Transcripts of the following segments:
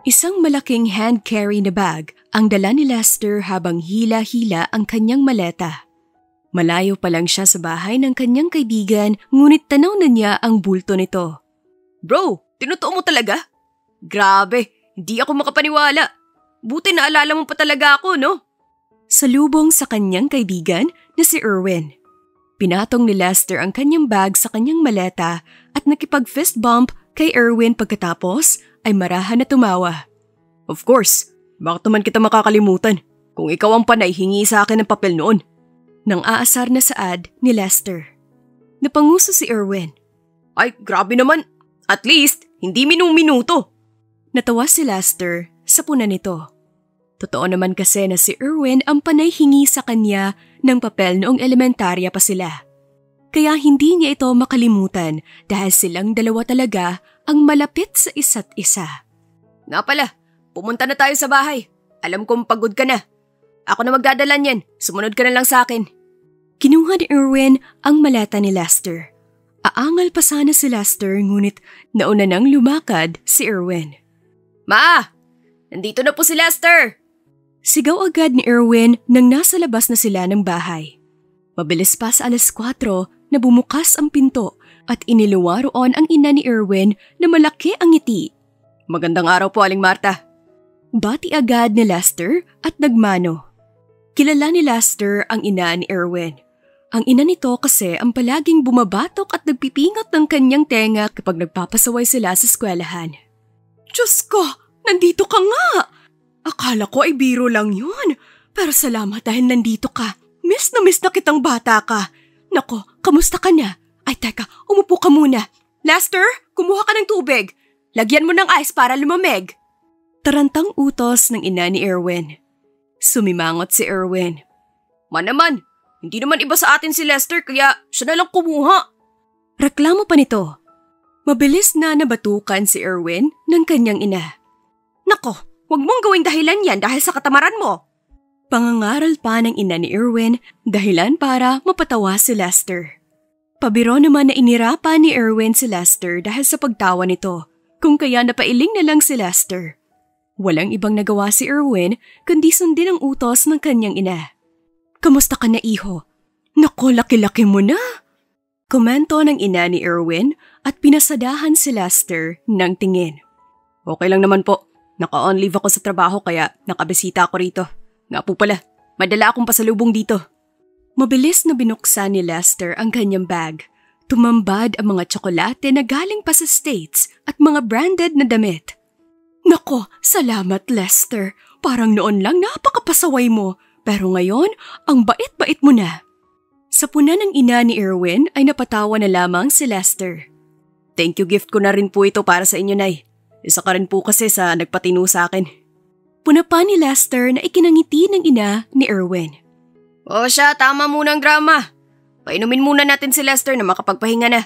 Isang malaking hand-carry na bag ang dala ni Lester habang hila-hila ang kanyang maleta. Malayo pa lang siya sa bahay ng kanyang kaibigan ngunit tanaw na niya ang bulto nito. Bro, tinutuo mo talaga? Grabe, hindi ako makapaniwala. Buti na alala mo pa talaga ako, no? Salubong sa kanyang kaibigan na si Erwin. Pinatong ni Lester ang kanyang bag sa kanyang maleta at nakipag-fist bump kay Erwin pagkatapos ay marahan na tumawa. Of course, bakit naman kita makakalimutan? Kung ikaw ang panay, hingi sa akin ng papel noon. Nang aasar na saad ni Lester. Napanguso si Erwin. Ay, grabe naman. At least, hindi minung-minuto. Natawa si Lester sa puna nito. Totoo naman kasi na si Erwin ang panay hingi sa kanya ng papel noong elementarya pa sila. Kaya hindi niya ito makalimutan dahil silang dalawa talaga ang malapit sa isa't isa. Nga pala, pumunta na tayo sa bahay. Alam kong pagod ka na. Ako na magdadala niyan. Sumunod ka na lang sa akin. Kinuha ni Erwin ang malata ni Lester. Aangal pa sana si Lester ngunit nauna nang lumakad si Erwin. Ma! Nandito na po si Lester! Sigaw agad ni Erwin nang nasa labas na sila ng bahay. Mabilis pa sa alas 4 na bumukas ang pinto at iniluwa roon ang ina ni Erwin na malaki ang ngiti. Magandang araw po, Aling Marta. Bati agad ni Lester at nagmano. Kilala ni Lester ang ina ni Erwin. Ang ina nito kasi ang palaging bumabatok at nagpipingot ng kanyang tenga kapag nagpapasaway sila sa eskwelahan. Diyos ko, nandito ka nga! Akala ko ay biro lang yun. Pero salamat dahil nandito ka. Miss na miss na kitang bata ka. Nako, kamusta ka na? Ay teka, umupo ka muna. Lester, kumuha ka ng tubig. Lagyan mo ng ice para lumamig. Tarantang utos ng ina ni Erwin. Sumimangot si Erwin. Ma naman, hindi naman iba sa atin si Lester kaya siya na lang kumuha. Reklamo pa nito. Mabilis na nabatukan si Erwin ng kanyang ina. Nako, huwag mong gawing dahilan yan dahil sa katamaran mo. Pangangaral pa ng ina ni Erwin dahilan para mapatawa si Lester. Pabiro naman na inirapa ni Erwin si Lester dahil sa pagtawa nito, kung kaya napailing na lang si Lester. Walang ibang nagawa si Erwin kundi sundin ang utos ng kanyang ina. Kamusta ka na iho? Nako, laki-laki mo na! Komento ng ina ni Erwin at pinasadahan si Lester ng tingin. Okay lang naman po. Naka-on leave ako sa trabaho kaya nakabisita ako rito. Nga po pala, madala akong pasalubong dito. Mabilis na binuksan ni Lester ang kanyang bag. Tumambad ang mga tsokolate na galing pa sa States at mga branded na damit. Nako, salamat Lester. Parang noon lang napakapasaway mo. Pero ngayon, ang bait-bait mo na. Sa puna ng ina ni Erwin ay napatawa na lamang si Lester. Thank you gift ko na rin po ito para sa inyo, Nay. Isa ka rin po kasi sa nagpatino sa akin. Puna pa ni Lester na ikinangiti ng ina ni Erwin. O siya, tama muna ang drama. Painumin muna natin si Lester na makapagpahinga na.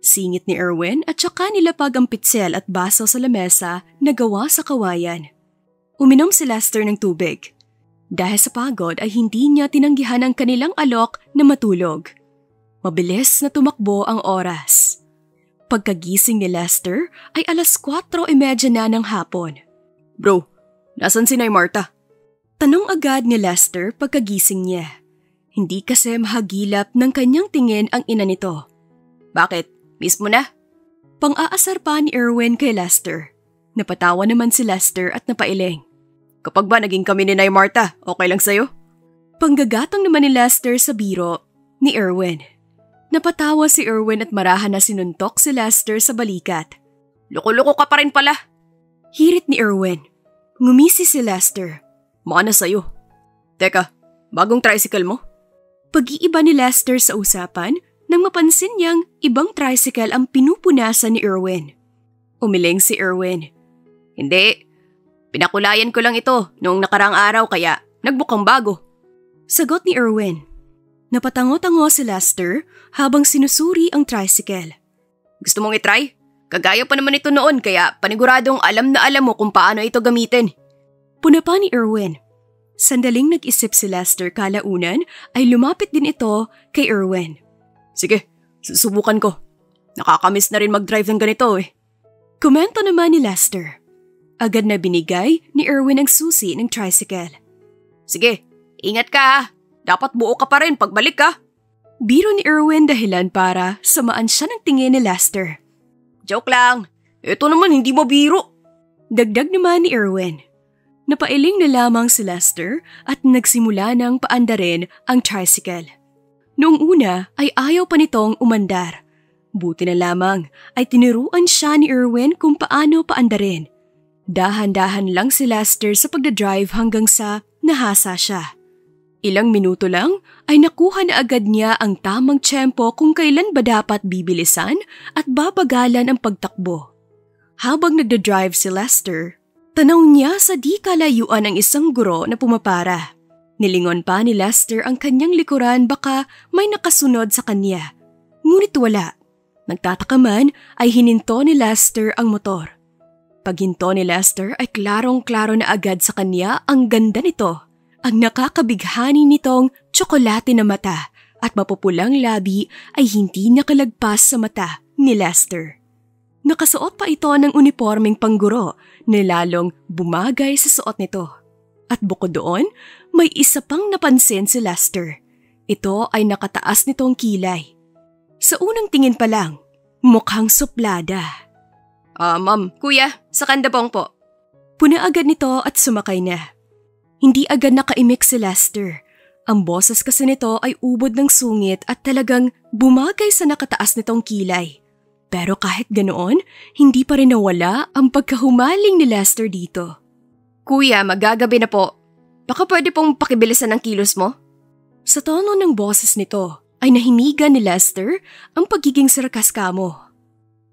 Singit ni Erwin at saka nilapag ang pitsel at baso sa lamesa na gawa sa kawayan. Uminom si Lester ng tubig. Dahil sa pagod ay hindi niya tinanggihan ang kanilang alok na matulog. Mabilis na tumakbo ang oras. Pagkagising ni Lester ay alas 4.30 na ng hapon. Bro, Nasaan si Nay Marta? Tanong agad ni Lester pagkagising niya. Hindi kasi mahagilap ng kanyang tingin ang ina nito. Bakit? Miss mo na? Pang-aasar pa ni Erwin kay Lester. Napatawa naman si Lester at napailing. Kapag ba naging kami ni Nay Marta, okay lang sa'yo? Panggagatong naman ni Lester sa biro ni Erwin. Napatawa si Erwin at marahan na sinuntok si Lester sa balikat. Loko-loko ka pa rin pala. Hirit ni Erwin. Ngumisi si Lester. Mana sa'yo. Teka, bagong tricycle mo? Pag-iiba ni Lester sa usapan nang mapansin niyang ibang tricycle ang pinupunasan ni Erwin. Umiling si Erwin. Hindi. Pinakulayan ko lang ito noong nakarang araw kaya nagbukang bago. Sagot ni Erwin. Napatango-tango si Lester habang sinusuri ang tricycle. Gusto mong itry? Kagaya pa naman ito noon kaya paniguradong alam na alam mo kung paano ito gamitin. Puna pa ni Erwin. Sandaling nag-isip si Lester kalaunan ay lumapit din ito kay Erwin. Sige, susubukan ko. Nakakamiss na rin mag-drive ng ganito eh. Komento naman ni Lester. Agad na binigay ni Erwin ang susi ng tricycle. Sige, ingat ka ha. Dapat buo ka pa rin pagbalik ka. Biro ni Erwin dahilan para samaan siya ng tingin ni Lester. Joke lang. Ito naman hindi mo biro. Dagdag naman ni Erwin. Napailing na lamang si Lester at nagsimula ng paandarin ang tricycle. Noong una ay ayaw pa nitong umandar. Buti na lamang ay tinuruan siya ni Erwin kung paano paandarin. Dahan-dahan lang si Lester sa pagdadrive hanggang sa nahasa siya. Ilang minuto lang ay nakuha na agad niya ang tamang tiyempo kung kailan ba dapat bibilisan at babagalan ang pagtakbo. Habang nagdadrive si Lester, tanaw niya sa di kalayuan ang isang guro na pumapara. Nilingon pa ni Lester ang kanyang likuran baka may nakasunod sa kanya. Ngunit wala. Nagtataka man ay hininto ni Lester ang motor. Paghinto ni Lester ay klarong-klaro na agad sa kanya ang ganda nito ang nakakabighani nitong tsokolate na mata at mapupulang labi ay hindi nakalagpas sa mata ni Lester. Nakasuot pa ito ng uniformeng pangguro na lalong bumagay sa suot nito. At bukod doon, may isa pang napansin si Lester. Ito ay nakataas nitong kilay. Sa unang tingin pa lang, mukhang suplada. Ah, uh, ma'am, kuya, sa kandabong po. Puna agad nito at sumakay na. Hindi agad nakaimik si Lester. Ang boses kasi nito ay ubod ng sungit at talagang bumagay sa nakataas nitong kilay. Pero kahit ganoon, hindi pa rin nawala ang pagkahumaling ni Lester dito. Kuya, magagabi na po. Baka pwede pong pakibilisan ng kilos mo? Sa tono ng boses nito ay nahimigan ni Lester ang pagiging sarkas kamo.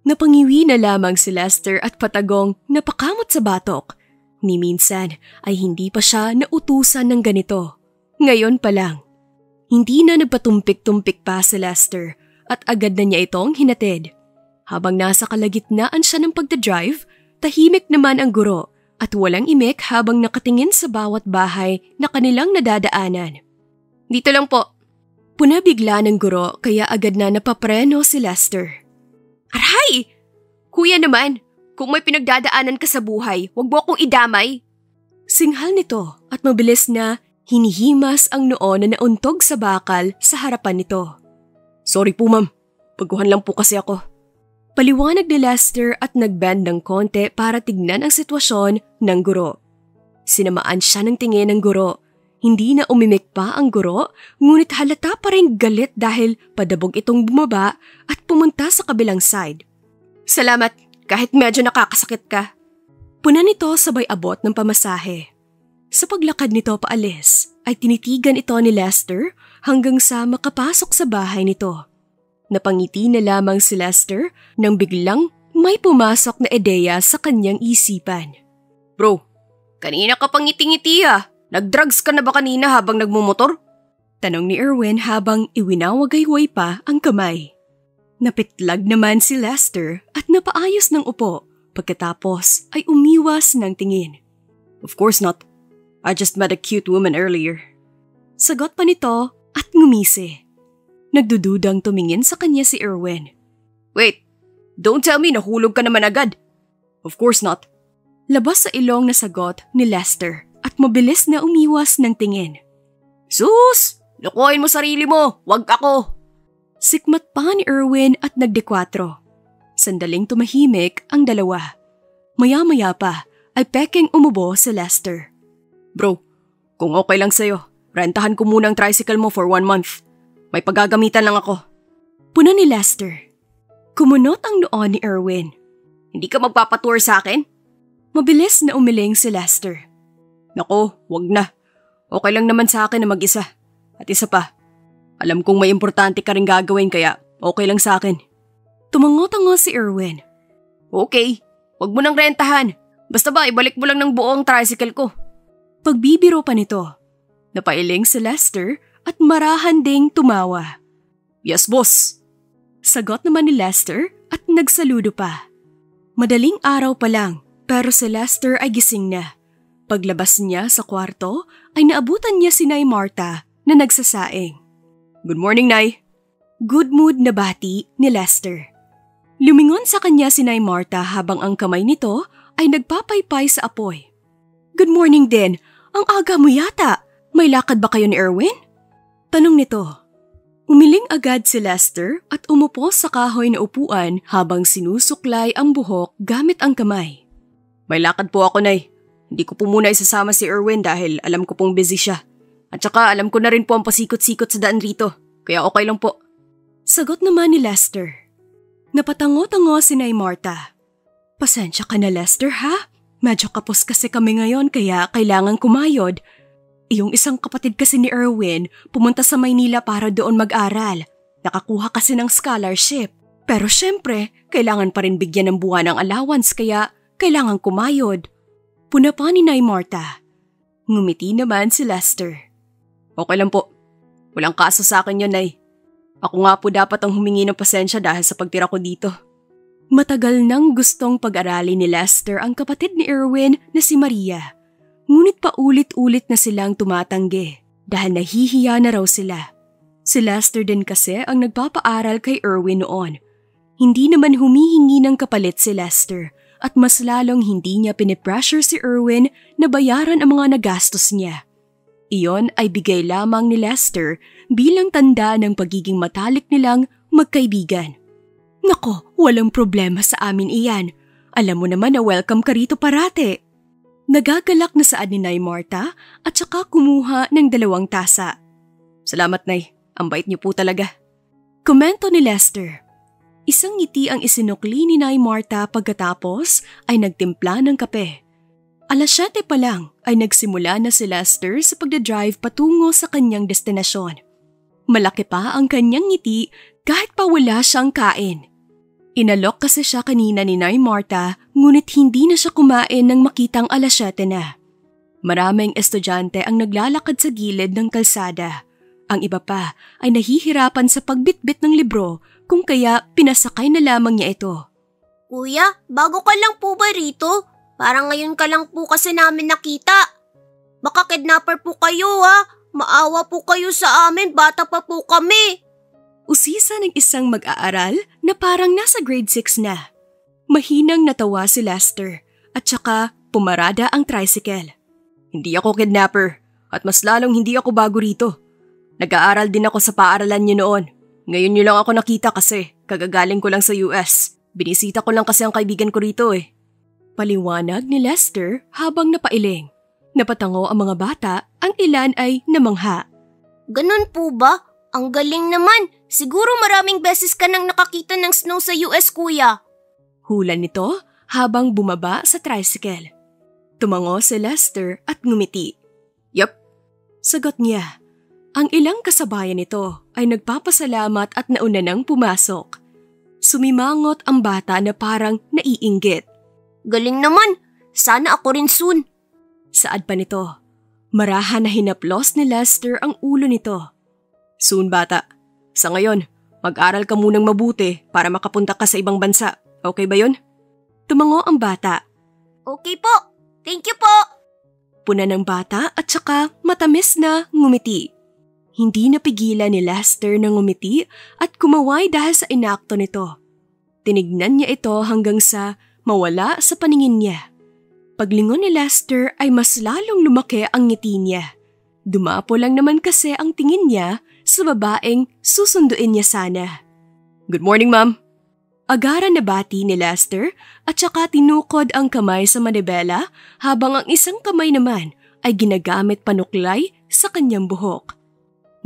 Napangiwi na lamang si Lester at patagong napakamot sa batok Ni minsan ay hindi pa siya nautusan ng ganito. Ngayon pa lang. Hindi na nagpatumpik-tumpik pa si Lester at agad na niya itong hinatid. Habang nasa kalagitnaan siya ng pagdadrive, tahimik naman ang guro at walang imik habang nakatingin sa bawat bahay na kanilang nadadaanan. Dito lang po. Punabigla ng guro kaya agad na napapreno si Lester. Aray! Kuya naman, kung may pinagdadaanan ka sa buhay, huwag mo akong idamay. Singhal nito at mabilis na hinihimas ang noo na nauntog sa bakal sa harapan nito. Sorry po ma'am, pagkuhan lang po kasi ako. Paliwanag ni Lester at nagbend ng konti para tignan ang sitwasyon ng guro. Sinamaan siya ng tingin ng guro. Hindi na umimik pa ang guro, ngunit halata pa rin galit dahil padabog itong bumaba at pumunta sa kabilang side. Salamat, kahit medyo nakakasakit ka. Puna nito sabay abot ng pamasahe. Sa paglakad nito paalis, ay tinitigan ito ni Lester hanggang sa makapasok sa bahay nito. Napangiti na lamang si Lester nang biglang may pumasok na ideya sa kanyang isipan. Bro, kanina ka pang ngiti-ngiti ah. Nag-drugs ka na ba kanina habang nagmumotor? Tanong ni Erwin habang iwinawagayway pa ang kamay. Napitlag naman si Lester at napaayos ng upo pagkatapos ay umiwas ng tingin. Of course not. I just met a cute woman earlier. Sagot pa nito at ngumisi. Nagdududang tumingin sa kanya si Erwin. Wait, don't tell me nahulog ka naman agad. Of course not. Labas sa ilong na sagot ni Lester at mabilis na umiwas ng tingin. Sus! Lukuhin mo sarili mo, wag ako! Sikmat pa ni Erwin at nagdekwatro. Sandaling tumahimik ang dalawa. Maya-maya pa ay peking umubo si Lester. Bro, kung okay lang sa'yo, rentahan ko muna ang tricycle mo for one month. May paggagamitan lang ako. Puna ni Lester. Kumunot ang noon ni Erwin. Hindi ka magpapatour sa akin? Mabilis na umiling si Lester. Nako, wag na. Okay lang naman sa akin na mag-isa. At isa pa, alam kong may importante ka rin gagawin kaya okay lang sa akin. Tumango-tango si Erwin. Okay, wag mo nang rentahan. Basta ba ibalik mo lang ng buong tricycle ko. Pagbibiro pa nito, napailing si Lester at marahan ding tumawa. Yes, boss. Sagot naman ni Lester at nagsaludo pa. Madaling araw pa lang pero si Lester ay gising na. Paglabas niya sa kwarto ay naabutan niya si Nay Marta na nagsasaing. Good morning, Nay. Good mood na bati ni Lester. Lumingon sa kanya si Nay Marta habang ang kamay nito ay nagpapaypay sa apoy. Good morning din. Ang aga mo yata. May lakad ba kayo ni Erwin? Tanong nito. Umiling agad si Lester at umupo sa kahoy na upuan habang sinusuklay ang buhok gamit ang kamay. May lakad po ako, Nay. Hindi ko po muna isasama si Erwin dahil alam ko pong busy siya. At saka alam ko na rin po ang pasikot-sikot sa daan rito. Kaya okay lang po. Sagot naman ni Lester. Napatango-tango si Nay Marta. Pasensya ka na Lester ha? Medyo kapos kasi kami ngayon kaya kailangan kumayod Iyong isang kapatid kasi ni Erwin pumunta sa Maynila para doon mag-aral. Nakakuha kasi ng scholarship. Pero syempre, kailangan pa rin bigyan ng buwan ng allowance kaya kailangan kumayod. Puna pa ni Nay Marta. Ngumiti naman si Lester. Okay lang po. Walang kaso sa akin yun, Nay. Ako nga po dapat ang humingi ng pasensya dahil sa pagtira ko dito. Matagal nang gustong pag-aralin ni Lester ang kapatid ni Erwin na si Maria. Ngunit paulit-ulit na silang tumatanggi dahil nahihiya na raw sila. Si Lester din kasi ang nagpapaaral kay Erwin noon. Hindi naman humihingi ng kapalit si Lester at mas lalong hindi niya pinipressure si Erwin na bayaran ang mga nagastos niya. Iyon ay bigay lamang ni Lester bilang tanda ng pagiging matalik nilang magkaibigan. Nako, walang problema sa amin iyan. Alam mo naman na welcome ka rito parate. Nagagalak na saad ni Nay Marta at saka kumuha ng dalawang tasa. Salamat, Nay. Ang bait niyo po talaga. Komento ni Lester. Isang ngiti ang isinukli ni Nay Marta pagkatapos ay nagtimpla ng kape. Alas 7 pa lang ay nagsimula na si Lester sa pagdadrive patungo sa kanyang destinasyon. Malaki pa ang kanyang ngiti kahit pa wala siyang kain. Inalok kasi siya kanina ni Nay Marta ngunit hindi na siya kumain nang makitang alas 7 na. Maraming estudyante ang naglalakad sa gilid ng kalsada. Ang iba pa ay nahihirapan sa pagbitbit ng libro kung kaya pinasakay na lamang niya ito. Kuya, bago ka lang po ba rito? Parang ngayon ka lang po kasi namin nakita. Baka kidnapper po kayo ha. Maawa po kayo sa amin, bata pa po kami. Usisa ng isang mag-aaral na parang nasa grade 6 na. Mahinang natawa si Lester at saka pumarada ang tricycle. Hindi ako kidnapper at mas lalong hindi ako bago rito. Nag-aaral din ako sa paaralan niyo noon. Ngayon niyo lang ako nakita kasi kagagaling ko lang sa US. Binisita ko lang kasi ang kaibigan ko rito eh. Paliwanag ni Lester habang napailing. Napatango ang mga bata, ang ilan ay namangha. Ganun po ba? Ang galing naman! Siguro maraming beses ka nang nakakita ng snow sa US, kuya. Hula nito habang bumaba sa tricycle. Tumango si Lester at ngumiti. Yup. Sagot niya. Ang ilang kasabayan nito ay nagpapasalamat at nauna nang pumasok. Sumimangot ang bata na parang naiinggit. Galing naman! Sana ako rin soon. Saad pa nito. Marahan na hinaplos ni Lester ang ulo nito. Soon bata. Sa ngayon, mag-aral ka munang mabuti para makapunta ka sa ibang bansa. Okay ba yon? Tumango ang bata. Okay po. Thank you po. Puna ng bata at saka matamis na ngumiti. Hindi napigilan ni Lester na ngumiti at kumaway dahil sa inakto nito. Tinignan niya ito hanggang sa mawala sa paningin niya. Paglingon ni Lester ay mas lalong lumaki ang ngiti niya. Dumapo lang naman kasi ang tingin niya sa babaeng susunduin niya sana. Good morning, ma'am. Agaran na bati ni Lester at saka tinukod ang kamay sa manibela habang ang isang kamay naman ay ginagamit panuklay sa kanyang buhok.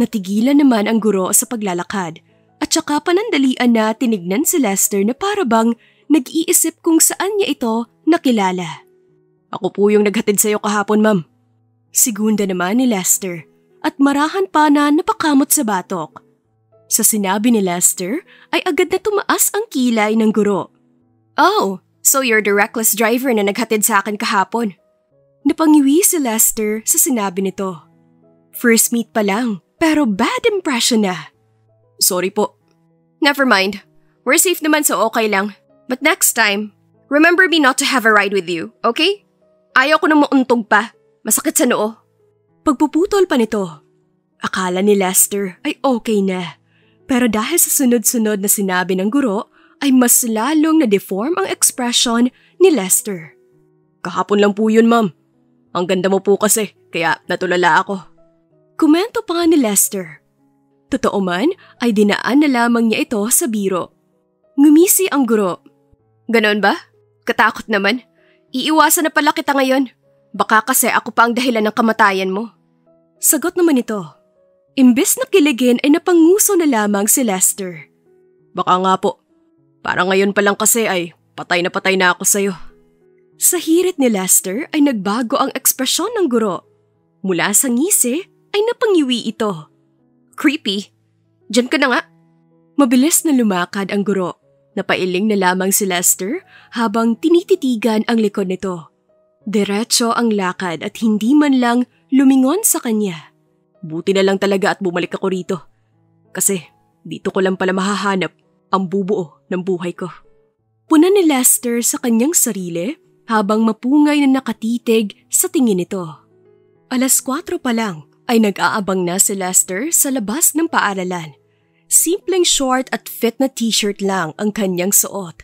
Natigilan naman ang guro sa paglalakad at saka panandalian na tinignan si Lester na parabang nag-iisip kung saan niya ito nakilala. Ako po yung naghatid sa'yo kahapon, ma'am. Sigunda naman ni Lester at marahan pa na napakamot sa batok. Sa sinabi ni Lester ay agad na tumaas ang kilay ng guro. Oh, so you're the reckless driver na naghatid sa akin kahapon. Napangiwi si Lester sa sinabi nito. First meet pa lang, pero bad impression na. Sorry po. Never mind. We're safe naman so okay lang. But next time, remember me not to have a ride with you, okay? Ayaw ko nang mauntog pa. Masakit sa noo. Pagpuputol pa nito, akala ni Lester ay okay na. Pero dahil sa sunod-sunod na sinabi ng guro, ay mas lalong na-deform ang expression ni Lester. Kahapon lang po yun, ma'am. Ang ganda mo po kasi, kaya natulala ako. Komento pa ni Lester. Totoo man ay dinaan na lamang niya ito sa biro. Ngumisi ang guro. Ganon ba? Katakot naman. Iiwasan na pala kita ngayon. Baka kasi ako pa ang dahilan ng kamatayan mo. Sagot naman ito. Imbes na kiligin ay napanguso na lamang si Lester. Baka nga po. Para ngayon pa lang kasi ay patay na patay na ako sa'yo. Sa hirit ni Lester ay nagbago ang ekspresyon ng guro. Mula sa ngisi ay napangiwi ito. Creepy. Diyan ka na nga. Mabilis na lumakad ang guro. Napailing na lamang si Lester habang tinititigan ang likod nito. Diretso ang lakad at hindi man lang lumingon sa kanya. Buti na lang talaga at bumalik ako rito. Kasi dito ko lang pala mahahanap ang bubuo ng buhay ko. Puna ni Lester sa kanyang sarili habang mapungay na nakatitig sa tingin nito. Alas 4 pa lang ay nag-aabang na si Lester sa labas ng paaralan. Simpleng short at fit na t-shirt lang ang kanyang suot.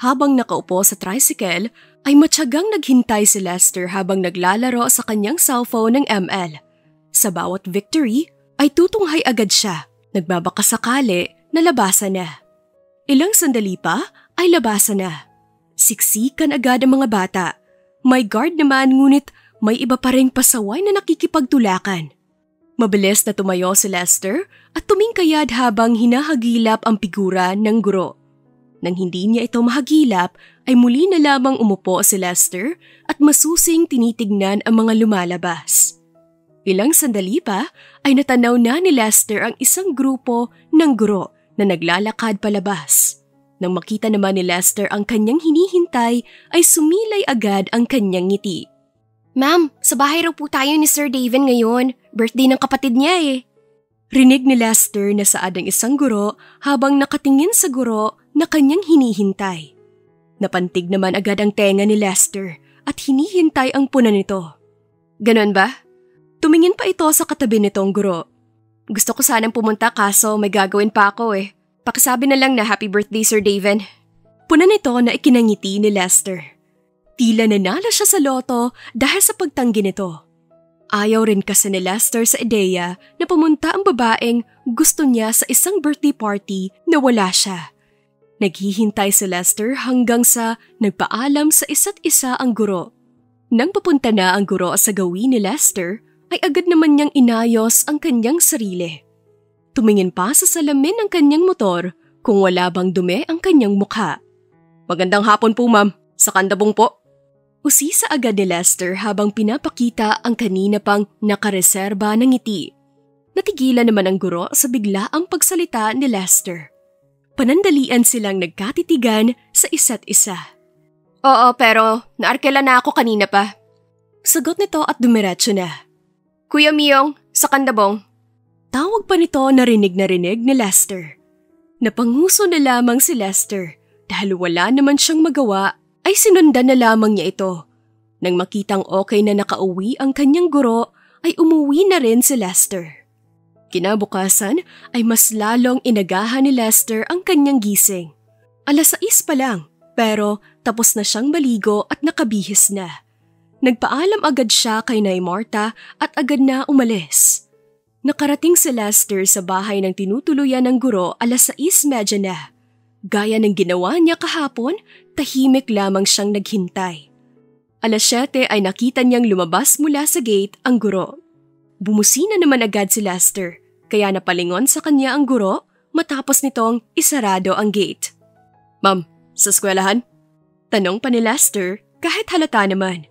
Habang nakaupo sa tricycle, ay matyagang naghintay si Lester habang naglalaro sa kanyang cellphone ng ML. Sa bawat victory, ay tutunghay agad siya, nagbabaka sakali na labasan na. Ilang sandali pa ay labasan na. Siksikan agad ang mga bata. May guard naman ngunit may iba pa ring pasaway na nakikipagtulakan. Mabilis na tumayo si Lester at tumingkayad habang hinahagilap ang figura ng guro. Nang hindi niya ito mahagilap ay muli na lamang umupo si Lester at masusing tinitignan ang mga lumalabas. Ilang sandali pa ay natanaw na ni Lester ang isang grupo ng guro na naglalakad palabas. Nang makita naman ni Lester ang kanyang hinihintay ay sumilay agad ang kanyang ngiti. Ma'am, sa bahay raw po tayo ni Sir David ngayon. Birthday ng kapatid niya eh. Rinig ni Lester na saad ang isang guro habang nakatingin sa guro na kanyang hinihintay. Napantig naman agad ang tenga ni Lester at hinihintay ang puna nito. Ganon ba? Tumingin pa ito sa katabi nitong guro. Gusto ko sanang pumunta kaso may gagawin pa ako eh. Pakisabi na lang na happy birthday Sir Daven. Puna nito na ikinangiti ni Lester. Tila nanalo siya sa loto dahil sa pagtanggi nito. Ayaw rin kasi ni Lester sa ideya na pumunta ang babaeng gusto niya sa isang birthday party na wala siya. Naghihintay si Lester hanggang sa nagpaalam sa isa't isa ang guro. Nang papunta na ang guro sa gawin ni Lester, ay agad naman niyang inayos ang kanyang sarili. Tumingin pa sa salamin ng kanyang motor kung wala bang dumi ang kanyang mukha. Magandang hapon po ma'am, sa kandabong po. Usisa agad ni Lester habang pinapakita ang kanina pang nakareserba ng ngiti. Natigilan naman ang guro sa bigla ang pagsalita ni Lester. Panandalian silang nagkatitigan sa isa't isa. Oo, pero naarkela na ako kanina pa. Sagot nito at dumiretso na. Kuya Miyong, sa kandabong. Tawag pa nito narinig na rinig ni Lester. Napanguso na lamang si Lester dahil wala naman siyang magawa ay sinundan na lamang niya ito. Nang makitang okay na nakauwi ang kanyang guro ay umuwi na rin si Lester. Kinabukasan ay mas lalong inagahan ni Lester ang kanyang gising. Alas 6 pa lang pero tapos na siyang maligo at nakabihis na. Nagpaalam agad siya kay Nay Marta at agad na umalis. Nakarating si Lester sa bahay ng tinutuluyan ng guro alas 6.30 na. Gaya ng ginawa niya kahapon, tahimik lamang siyang naghintay. Alas 7 ay nakita niyang lumabas mula sa gate ang guro. Bumusina naman agad si Lester, kaya napalingon sa kanya ang guro matapos nitong isarado ang gate. Ma'am, sa eskwelahan? Tanong pa ni Lester kahit halata naman.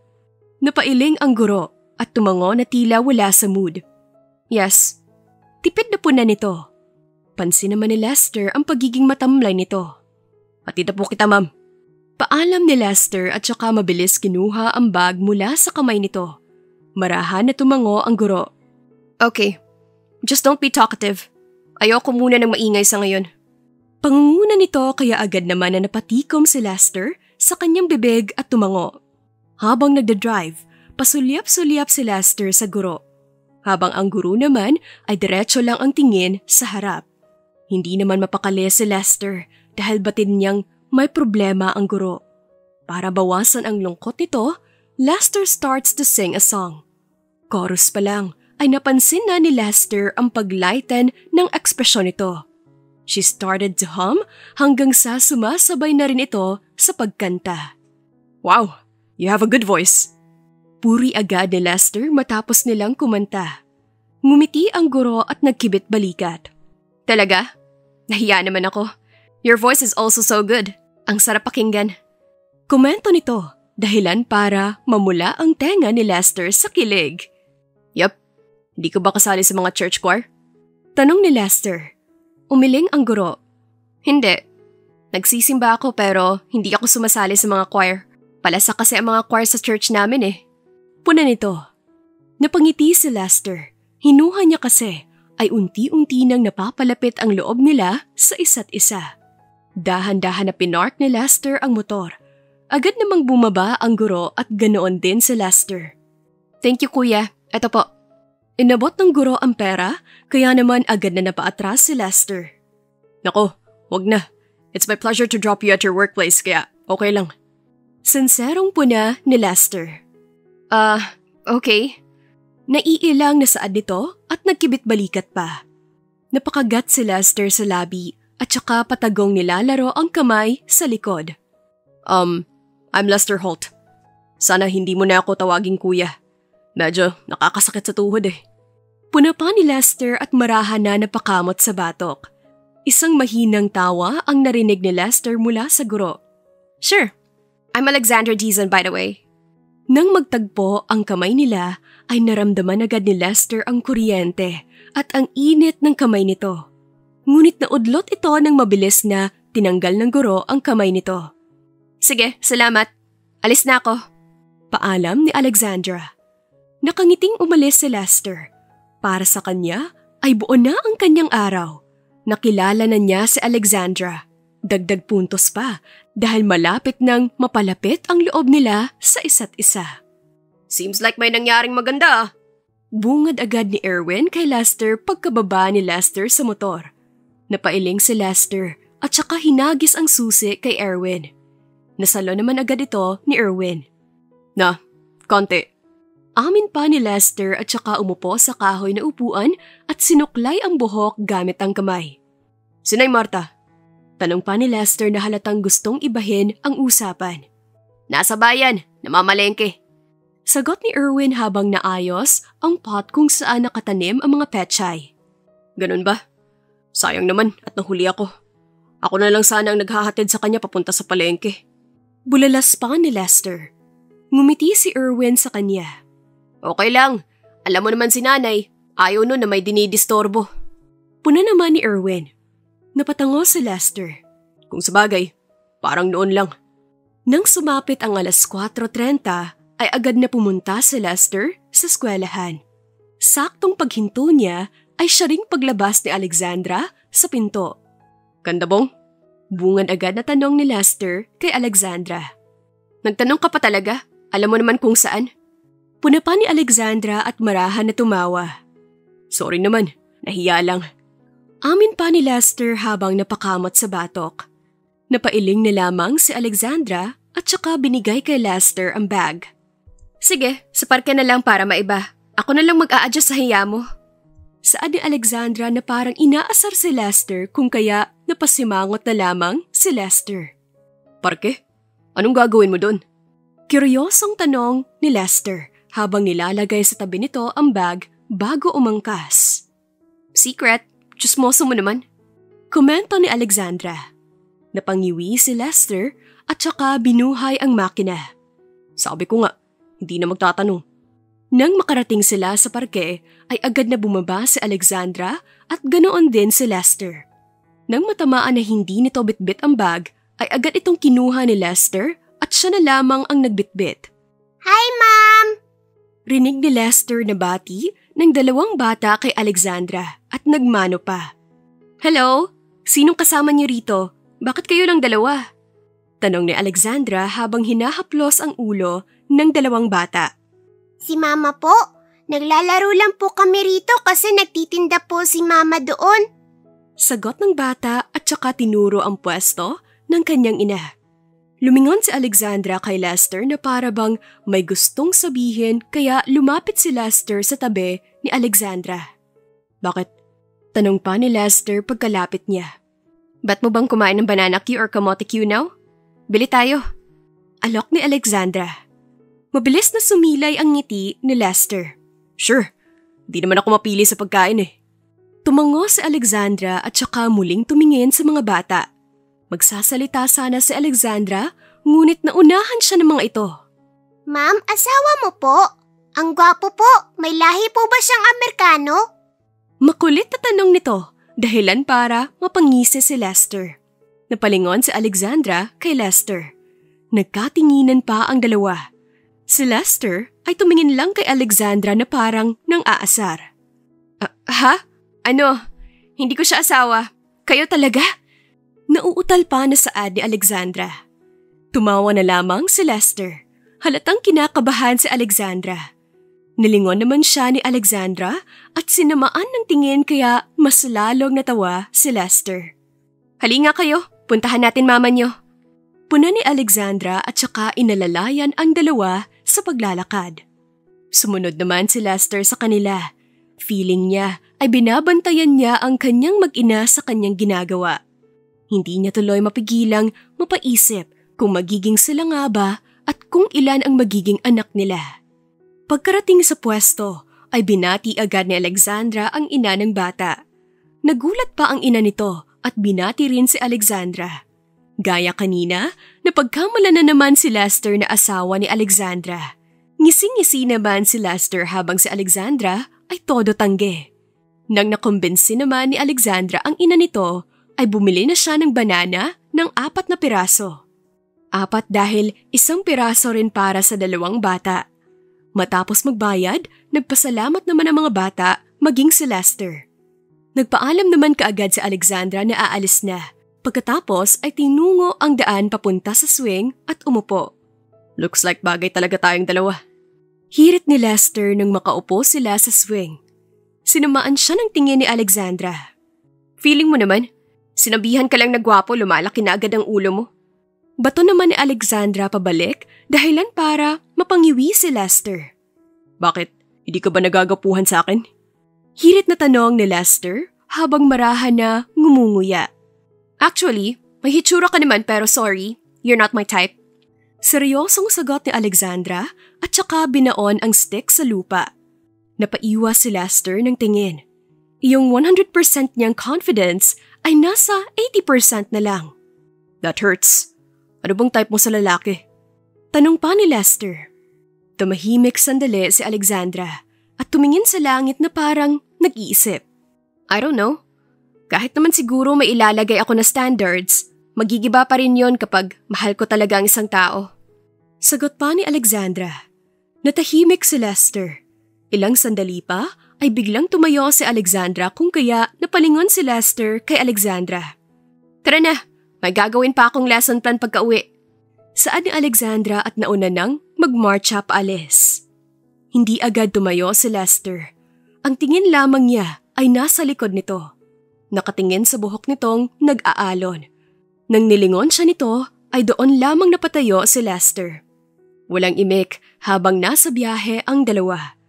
Napailing ang guro at tumango na tila wala sa mood. Yes. Tipid na po na nito. Pansin naman ni Lester ang pagiging matamlay nito. Patita po kita ma'am. Paalam ni Lester at saka mabilis kinuha ang bag mula sa kamay nito. Marahan na tumango ang guro. Okay. Just don't be talkative. Ayoko muna ng maingay sa ngayon. Pangunguna nito kaya agad naman na napatikom si Lester sa kanyang bibig at tumango. Habang nagda-drive, pasulyap-sulyap si Lester sa guro habang ang guru naman ay diretso lang ang tingin sa harap. Hindi naman mapakali si Lester dahil batid niyang may problema ang guro. Para bawasan ang lungkot nito, Lester starts to sing a song. Chorus pa lang ay napansin na ni Lester ang paglighten ng ekspresyon nito. She started to hum hanggang sa sumasabay na rin ito sa pagkanta. Wow, you have a good voice. Puri agad ni Lester matapos nilang kumanta. Ngumiti ang guro at nagkibit balikat. Talaga? Nahiya naman ako. Your voice is also so good. Ang sarap pakinggan. Komento nito, dahilan para mamula ang tenga ni Lester sa kilig. Yup, hindi ko ba kasali sa mga church choir? Tanong ni Lester. Umiling ang guro. Hindi. Nagsisimba ako pero hindi ako sumasali sa mga choir. Palasa kasi ang mga choir sa church namin eh. Puna nito. Napangiti si Lester. Hinuha niya kasi ay unti-unti nang napapalapit ang loob nila sa isa't isa. Dahan-dahan na pinark ni Lester ang motor. Agad namang bumaba ang guro at ganoon din si Lester. Thank you kuya. Ito po. Inabot ng guro ang pera, kaya naman agad na napaatras si Lester. Nako, wag na. It's my pleasure to drop you at your workplace kaya okay lang. Sinserong puna ni Lester. Ah, uh, okay. Naiilang na saad nito at nagkibit balikat pa. Napakagat si Lester sa labi at saka patagong nilalaro ang kamay sa likod. Um, I'm Lester Holt. Sana hindi mo na ako tawaging kuya. Medyo nakakasakit sa tuhod eh. Puna pa ni Lester at marahan na napakamot sa batok. Isang mahinang tawa ang narinig ni Lester mula sa guro. Sure. I'm Alexandra Dizon by the way. Nang magtagpo ang kamay nila, ay naramdaman agad ni Lester ang kuryente at ang init ng kamay nito. Ngunit naudlot ito ng mabilis na tinanggal ng guro ang kamay nito. Sige, salamat. Alis na ako. Paalam ni Alexandra. Nakangiting umalis si Lester. Para sa kanya ay buo na ang kanyang araw. Nakilala na niya si Alexandra Dagdag puntos pa dahil malapit nang mapalapit ang loob nila sa isa't isa. Seems like may nangyaring maganda. Bungad agad ni Erwin kay Lester pagkababa ni Lester sa motor. Napailing si Lester at saka hinagis ang susi kay Erwin. Nasalo naman agad ito ni Erwin. Na, konti. Amin pa ni Lester at saka umupo sa kahoy na upuan at sinuklay ang buhok gamit ang kamay. Sinay Marta, Tanong pa ni Lester na halatang gustong ibahin ang usapan. Nasa bayan, namamalengke. Sagot ni Erwin habang naayos ang pot kung saan nakatanim ang mga pechay. Ganun ba? Sayang naman at nahuli ako. Ako na lang sana ang naghahatid sa kanya papunta sa palengke. Bulalas pa ni Lester. Ngumiti si Erwin sa kanya. Okay lang. Alam mo naman si nanay, ayaw nun na may dinidistorbo. Puna naman ni Erwin. Napatango si Lester. Kung sabagay, parang noon lang. Nang sumapit ang alas 4.30, ay agad na pumunta si Lester sa eskwelahan. Saktong paghinto niya ay siya ring paglabas ni Alexandra sa pinto. Ganda bong? Bungan agad na tanong ni Lester kay Alexandra. Nagtanong ka pa talaga? Alam mo naman kung saan? Puna pa ni Alexandra at marahan na tumawa. Sorry naman, nahiya lang. Amin pa ni Lester habang napakamot sa batok. Napailing na lamang si Alexandra at saka binigay kay Lester ang bag. Sige, sa parke na lang para maiba. Ako na lang mag-a-adjust sa hiya mo. Saad ni Alexandra na parang inaasar si Lester kung kaya napasimangot na lamang si Lester. Parke? Anong gagawin mo doon? Kuryosong tanong ni Lester habang nilalagay sa tabi nito ang bag bago umangkas. Secret, Chismoso mo naman. Komento ni Alexandra. Napangiwi si Lester at saka binuhay ang makina. Sabi ko nga, hindi na magtatanong. Nang makarating sila sa parke, ay agad na bumaba si Alexandra at ganoon din si Lester. Nang matamaan na hindi nito bitbit ang bag, ay agad itong kinuha ni Lester at siya na lamang ang nagbitbit. Hi, Ma'am! Rinig ni Lester na bati ng dalawang bata kay Alexandra at nagmano pa. Hello? Sinong kasama niyo rito? Bakit kayo lang dalawa? Tanong ni Alexandra habang hinahaplos ang ulo ng dalawang bata. Si Mama po. Naglalaro lang po kami rito kasi nagtitinda po si Mama doon. Sagot ng bata at saka tinuro ang pwesto ng kanyang ina. Lumingon si Alexandra kay Lester na para bang may gustong sabihin kaya lumapit si Lester sa tabi ni Alexandra. Bakit? Tanong pa ni Lester pagkalapit niya. Ba't mo bang kumain ng banana Q or kamote Q now? Bili tayo. Alok ni Alexandra. Mabilis na sumilay ang ngiti ni Lester. Sure, di naman ako mapili sa pagkain eh. Tumango si Alexandra at saka muling tumingin sa mga bata. Magsasalita sana si Alexandra, ngunit naunahan siya ng mga ito. Ma'am, asawa mo po? Ang gwapo po. May lahi po ba siyang Amerikano? Makulit na tanong nito, dahilan para mapangisi si Lester. Napalingon si Alexandra kay Lester. Nagkatinginan pa ang dalawa. Si Lester ay tumingin lang kay Alexandra na parang nang aasar. Uh, ha? Ano? Hindi ko siya asawa. Kayo talaga? Nauutal pa na saad ni Alexandra. Tumawa na lamang si Lester. Halatang kinakabahan si Alexandra. Nilingon naman siya ni Alexandra at sinamaan ng tingin kaya mas lalong natawa si Lester. Hali nga kayo, puntahan natin mama niyo. Puna ni Alexandra at saka inalalayan ang dalawa sa paglalakad. Sumunod naman si Lester sa kanila. Feeling niya ay binabantayan niya ang kanyang mag-ina sa kanyang ginagawa. Hindi niya tuloy mapigilang mapaisip kung magiging sila nga ba at kung ilan ang magiging anak nila. Pagkarating sa pwesto ay binati agad ni Alexandra ang ina ng bata. Nagulat pa ang ina nito at binati rin si Alexandra. Gaya kanina, napagkamala na naman si Lester na asawa ni Alexandra. Ngising-ngisi naman si Lester habang si Alexandra ay todo tangge. Nang nakumbinsi naman ni Alexandra ang ina nito, ay bumili na siya ng banana ng apat na piraso. Apat dahil isang piraso rin para sa dalawang bata. Matapos magbayad, nagpasalamat naman ang mga bata maging si Lester. Nagpaalam naman kaagad si Alexandra na aalis na. Pagkatapos ay tinungo ang daan papunta sa swing at umupo. Looks like bagay talaga tayong dalawa. Hirit ni Lester nang makaupo sila sa swing. Sinumaan siya ng tingin ni Alexandra. Feeling mo naman, Sinabihan ka lang na gwapo, lumalaki na agad ang ulo mo. Bato naman ni Alexandra pabalik dahilan para mapangiwi si Lester. Bakit? Hindi ka ba nagagapuhan sa akin? Hirit na tanong ni Lester habang marahan na ngumunguya. Actually, may hitsura ka naman pero sorry, you're not my type. Seryosong sagot ni Alexandra at saka binaon ang stick sa lupa. Napaiwas si Lester ng tingin. Iyong 100% niyang confidence ay nasa 80% na lang. That hurts. Ano bang type mo sa lalaki? Tanong pa ni Lester. Tumahimik sandali si Alexandra at tumingin sa langit na parang nag-iisip. I don't know. Kahit naman siguro may ilalagay ako na standards, magigiba pa rin yon kapag mahal ko talaga ang isang tao. Sagot pa ni Alexandra. Natahimik si Lester. Ilang sandali pa ay biglang tumayo si Alexandra kung kaya napalingon si Lester kay Alexandra. Tara na, may gagawin pa akong lesson plan pagka-uwi. Saan ni Alexandra at nauna nang mag-march up alis. Hindi agad tumayo si Lester. Ang tingin lamang niya ay nasa likod nito. Nakatingin sa buhok nitong nag-aalon. Nang nilingon siya nito ay doon lamang napatayo si Lester. Walang imik habang nasa biyahe ang dalawa.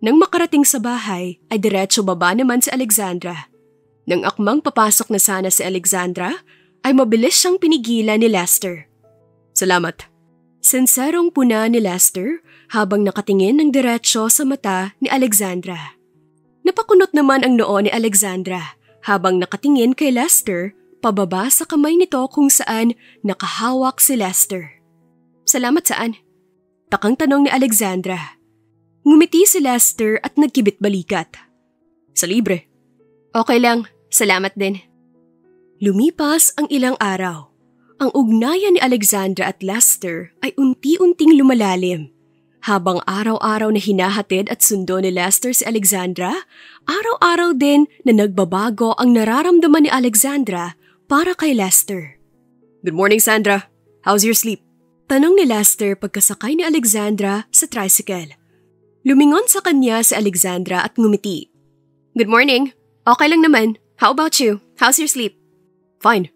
Nang makarating sa bahay, ay diretso baba naman si Alexandra. Nang akmang papasok na sana si Alexandra, ay mabilis siyang pinigilan ni Lester. Salamat. Senserong puna ni Lester habang nakatingin ng diretsyo sa mata ni Alexandra. Napakunot naman ang noo ni Alexandra habang nakatingin kay Lester pababa sa kamay nito kung saan nakahawak si Lester. Salamat saan? Takang tanong ni Alexandra. Ngumiti si Lester at nagkibit balikat. Sa libre. Okay lang, salamat din. Lumipas ang ilang araw. Ang ugnayan ni Alexandra at Lester ay unti-unting lumalalim. Habang araw-araw na hinahatid at sundo ni Lester si Alexandra, araw-araw din na nagbabago ang nararamdaman ni Alexandra para kay Lester. Good morning, Sandra. How's your sleep? Tanong ni Lester pagkasakay ni Alexandra sa tricycle. Lumingon sa kanya si Alexandra at ngumiti. Good morning. Okay lang naman. How about you? How's your sleep? Fine.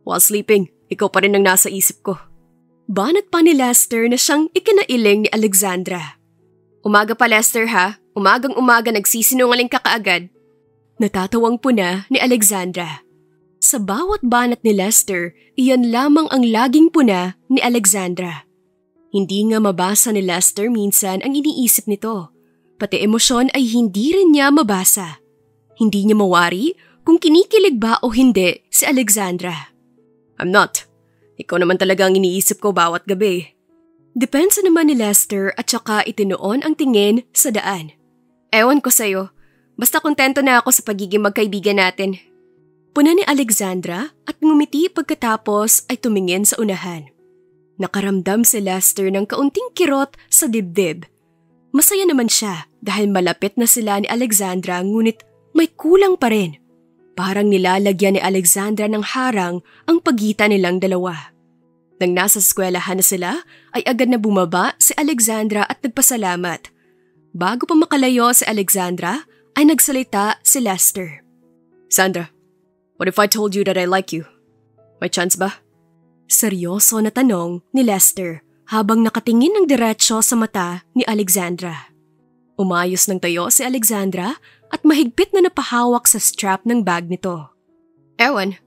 While sleeping, ikaw pa rin ang nasa isip ko. Banat pa ni Lester na siyang ikinailing ni Alexandra. Umaga pa Lester ha, umagang umaga nagsisinungaling ka kaagad. Natatawang puna ni Alexandra. Sa bawat banat ni Lester, iyan lamang ang laging puna ni Alexandra. Hindi nga mabasa ni Lester minsan ang iniisip nito. Pati emosyon ay hindi rin niya mabasa. Hindi niya mawari kung kinikilig ba o hindi si Alexandra. I'm not. Ikaw naman talaga ang iniisip ko bawat gabi. Depensa naman ni Lester at saka itinoon ang tingin sa daan. Ewan ko sa'yo. Basta kontento na ako sa pagiging magkaibigan natin. Puna ni Alexandra at ngumiti pagkatapos ay tumingin sa unahan. Nakaramdam si Lester ng kaunting kirot sa dibdib. Masaya naman siya dahil malapit na sila ni Alexandra ngunit may kulang pa rin. Parang nilalagyan ni Alexandra ng harang ang pagitan nilang dalawa. Nang nasa eskwelahan na sila, ay agad na bumaba si Alexandra at nagpasalamat. Bago pa makalayo si Alexandra, ay nagsalita si Lester. Sandra, what if I told you that I like you? May chance ba? Seryoso na tanong ni Lester habang nakatingin ng diretsyo sa mata ni Alexandra. Umayos ng tayo si Alexandra at mahigpit na napahawak sa strap ng bag nito. Ewan,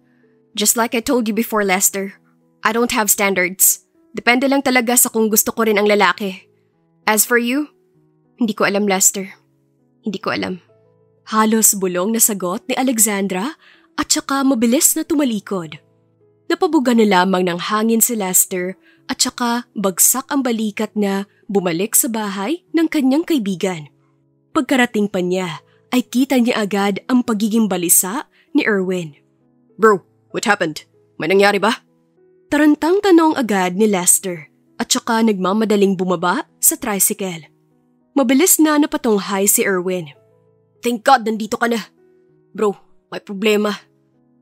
just like I told you before Lester, I don't have standards. Depende lang talaga sa kung gusto ko rin ang lalaki. As for you, hindi ko alam Lester. Hindi ko alam. Halos bulong na sagot ni Alexandra at saka mabilis na tumalikod. Napabuga na lamang ng hangin si Lester at saka bagsak ang balikat na bumalik sa bahay ng kanyang kaibigan. Pagkarating pa niya ay kita niya agad ang pagiging balisa ni Erwin. Bro, what happened? May nangyari ba? Tarantang tanong agad ni Lester at saka nagmamadaling bumaba sa tricycle. Mabilis na napatunghay si Erwin. Thank God nandito ka na. Bro, may problema.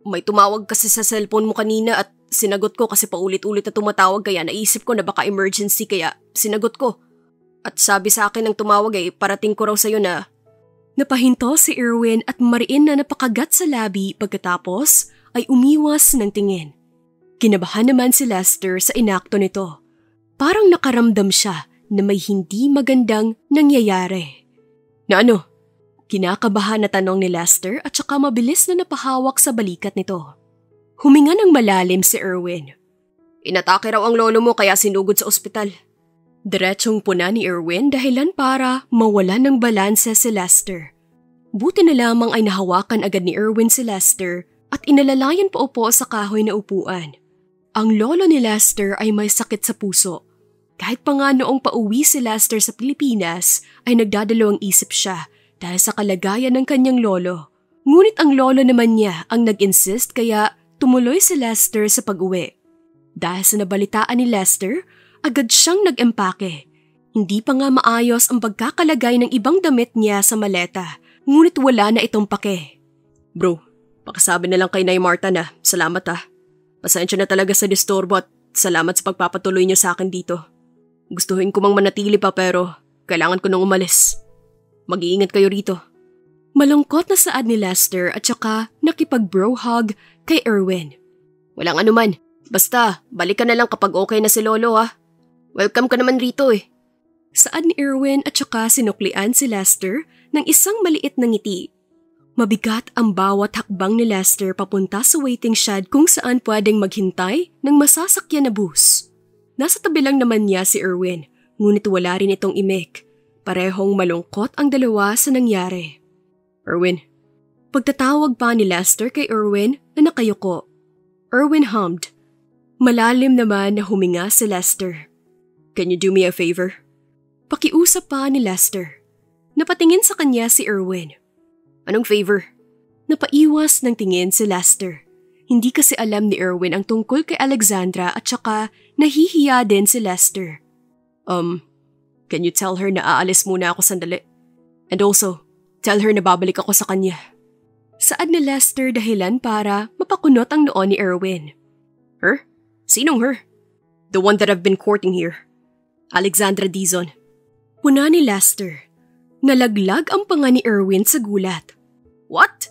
May tumawag kasi sa cellphone mo kanina at sinagot ko kasi paulit-ulit na tumatawag kaya naisip ko na baka emergency kaya sinagot ko. At sabi sa akin ng tumawag ay parating ko raw sa'yo na Napahinto si Erwin at mariin na napakagat sa labi pagkatapos ay umiwas ng tingin. Kinabahan naman si Lester sa inakto nito. Parang nakaramdam siya na may hindi magandang nangyayari. Na ano? Kinakabahan na tanong ni Lester at saka mabilis na napahawak sa balikat nito. Huminga ng malalim si Erwin. Inatake raw ang lolo mo kaya sinugod sa ospital. Diretsyong puna ni Erwin dahilan para mawala ng balanse si Lester. Buti na lamang ay nahawakan agad ni Erwin si Lester at inalalayan pa upo sa kahoy na upuan. Ang lolo ni Lester ay may sakit sa puso. Kahit pa nga noong pauwi si Lester sa Pilipinas ay nagdadalawang isip siya dahil sa kalagayan ng kanyang lolo. Ngunit ang lolo naman niya ang nag-insist kaya tumuloy si Lester sa pag-uwi. Dahil sa nabalitaan ni Lester, agad siyang nag-empake. Hindi pa nga maayos ang pagkakalagay ng ibang damit niya sa maleta, ngunit wala na itong pake. Bro, pakisabi na lang kay Nay Marta na, salamat ah. Pasensya na talaga sa disturbo at salamat sa pagpapatuloy niyo sa akin dito. Gustuhin ko mang manatili pa pero kailangan ko nang umalis. Mag-iingat kayo rito. Malungkot na saad ni Lester at saka nakipag-bro hug kay Erwin. Walang anuman. Basta, balik ka na lang kapag okay na si Lolo ha. Welcome ka naman rito eh. Saad ni Erwin at saka sinuklian si Lester ng isang maliit na ngiti. Mabigat ang bawat hakbang ni Lester papunta sa waiting shed kung saan pwedeng maghintay ng masasakyan na bus. Nasa tabi lang naman niya si Erwin, ngunit wala rin itong imik. Parehong malungkot ang dalawa sa nangyari. Erwin. Pagtatawag pa ni Lester kay Erwin na nakayuko. Erwin hummed. Malalim naman na huminga si Lester. Can you do me a favor? Pakiusap pa ni Lester. Napatingin sa kanya si Erwin. Anong favor? Napaiwas ng tingin si Lester. Hindi kasi alam ni Erwin ang tungkol kay Alexandra at saka nahihiya din si Lester. Um, can you tell her na aalis muna ako sandali? And also, tell her na babalik ako sa kanya. Saad ni Lester dahilan para mapakunot ang noon ni Erwin. Her? Sinong her? The one that I've been courting here. Alexandra Dizon. Puna ni Lester. Nalaglag ang panga ni Erwin sa gulat. What?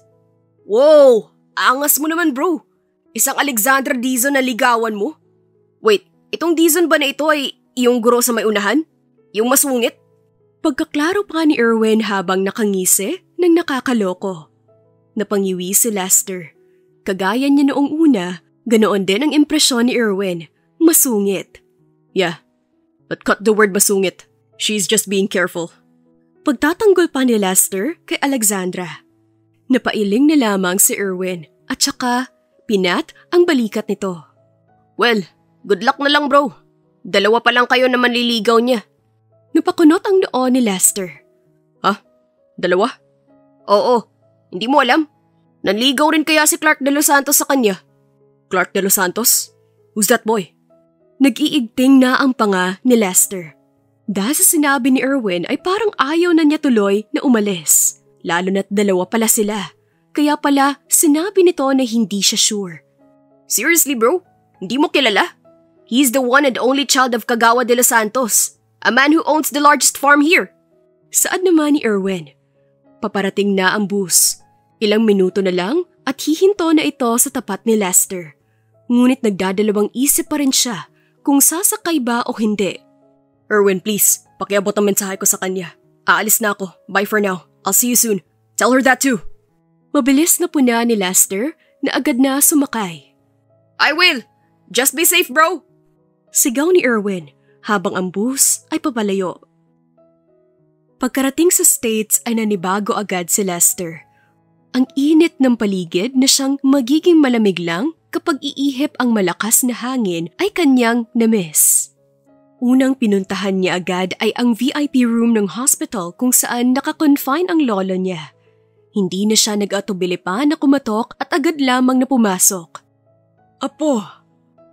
Wow! Angas mo naman bro. Isang Alexandra Dizon na ligawan mo? Wait, itong Dizon ba na ito ay yung guro sa may unahan? Yung masungit? Pagkaklaro pa ni Erwin habang nakangisi ng nakakaloko. Napangiwi si Lester. Kagaya niya noong una, ganoon din ang impresyon ni Erwin. Masungit. Yeah, but cut the word masungit. She's just being careful. Pagtatanggol pa ni Lester kay Alexandra. Napailing na lamang si Erwin at saka pinat ang balikat nito. Well, good luck na lang bro. Dalawa pa lang kayo na manliligaw niya. Napakunot ang noo ni Lester. Ha? Dalawa? Oo, hindi mo alam. Nanligaw rin kaya si Clark de Los Santos sa kanya. Clark de Los Santos? Who's that boy? Nag-iigting na ang panga ni Lester. Dahil sa sinabi ni Erwin ay parang ayaw na niya tuloy na umalis. Lalo na't dalawa pala sila. Kaya pala sinabi nito na hindi siya sure. Seriously bro? Hindi mo kilala? He's the one and only child of Kagawa de los Santos, a man who owns the largest farm here. Saan naman ni Erwin? Paparating na ang bus. Ilang minuto na lang at hihinto na ito sa tapat ni Lester. Ngunit nagdadalawang isip pa rin siya kung sasakay ba o hindi. Erwin, please, pakiabot ang mensahe ko sa kanya. Aalis na ako. Bye for now. I'll see you soon. Tell her that too. Mabilis na puna ni Lester na agad na sumakay. I will! Just be safe, bro! Sigaw ni Erwin habang ang bus ay papalayo. Pagkarating sa States ay nanibago agad si Lester. Ang init ng paligid na siyang magiging malamig lang kapag iihip ang malakas na hangin ay kanyang namiss. Unang pinuntahan niya agad ay ang VIP room ng hospital kung saan nakakonfine ang lolo niya. Hindi na siya nag-atubili pa na kumatok at agad lamang na pumasok. Apo!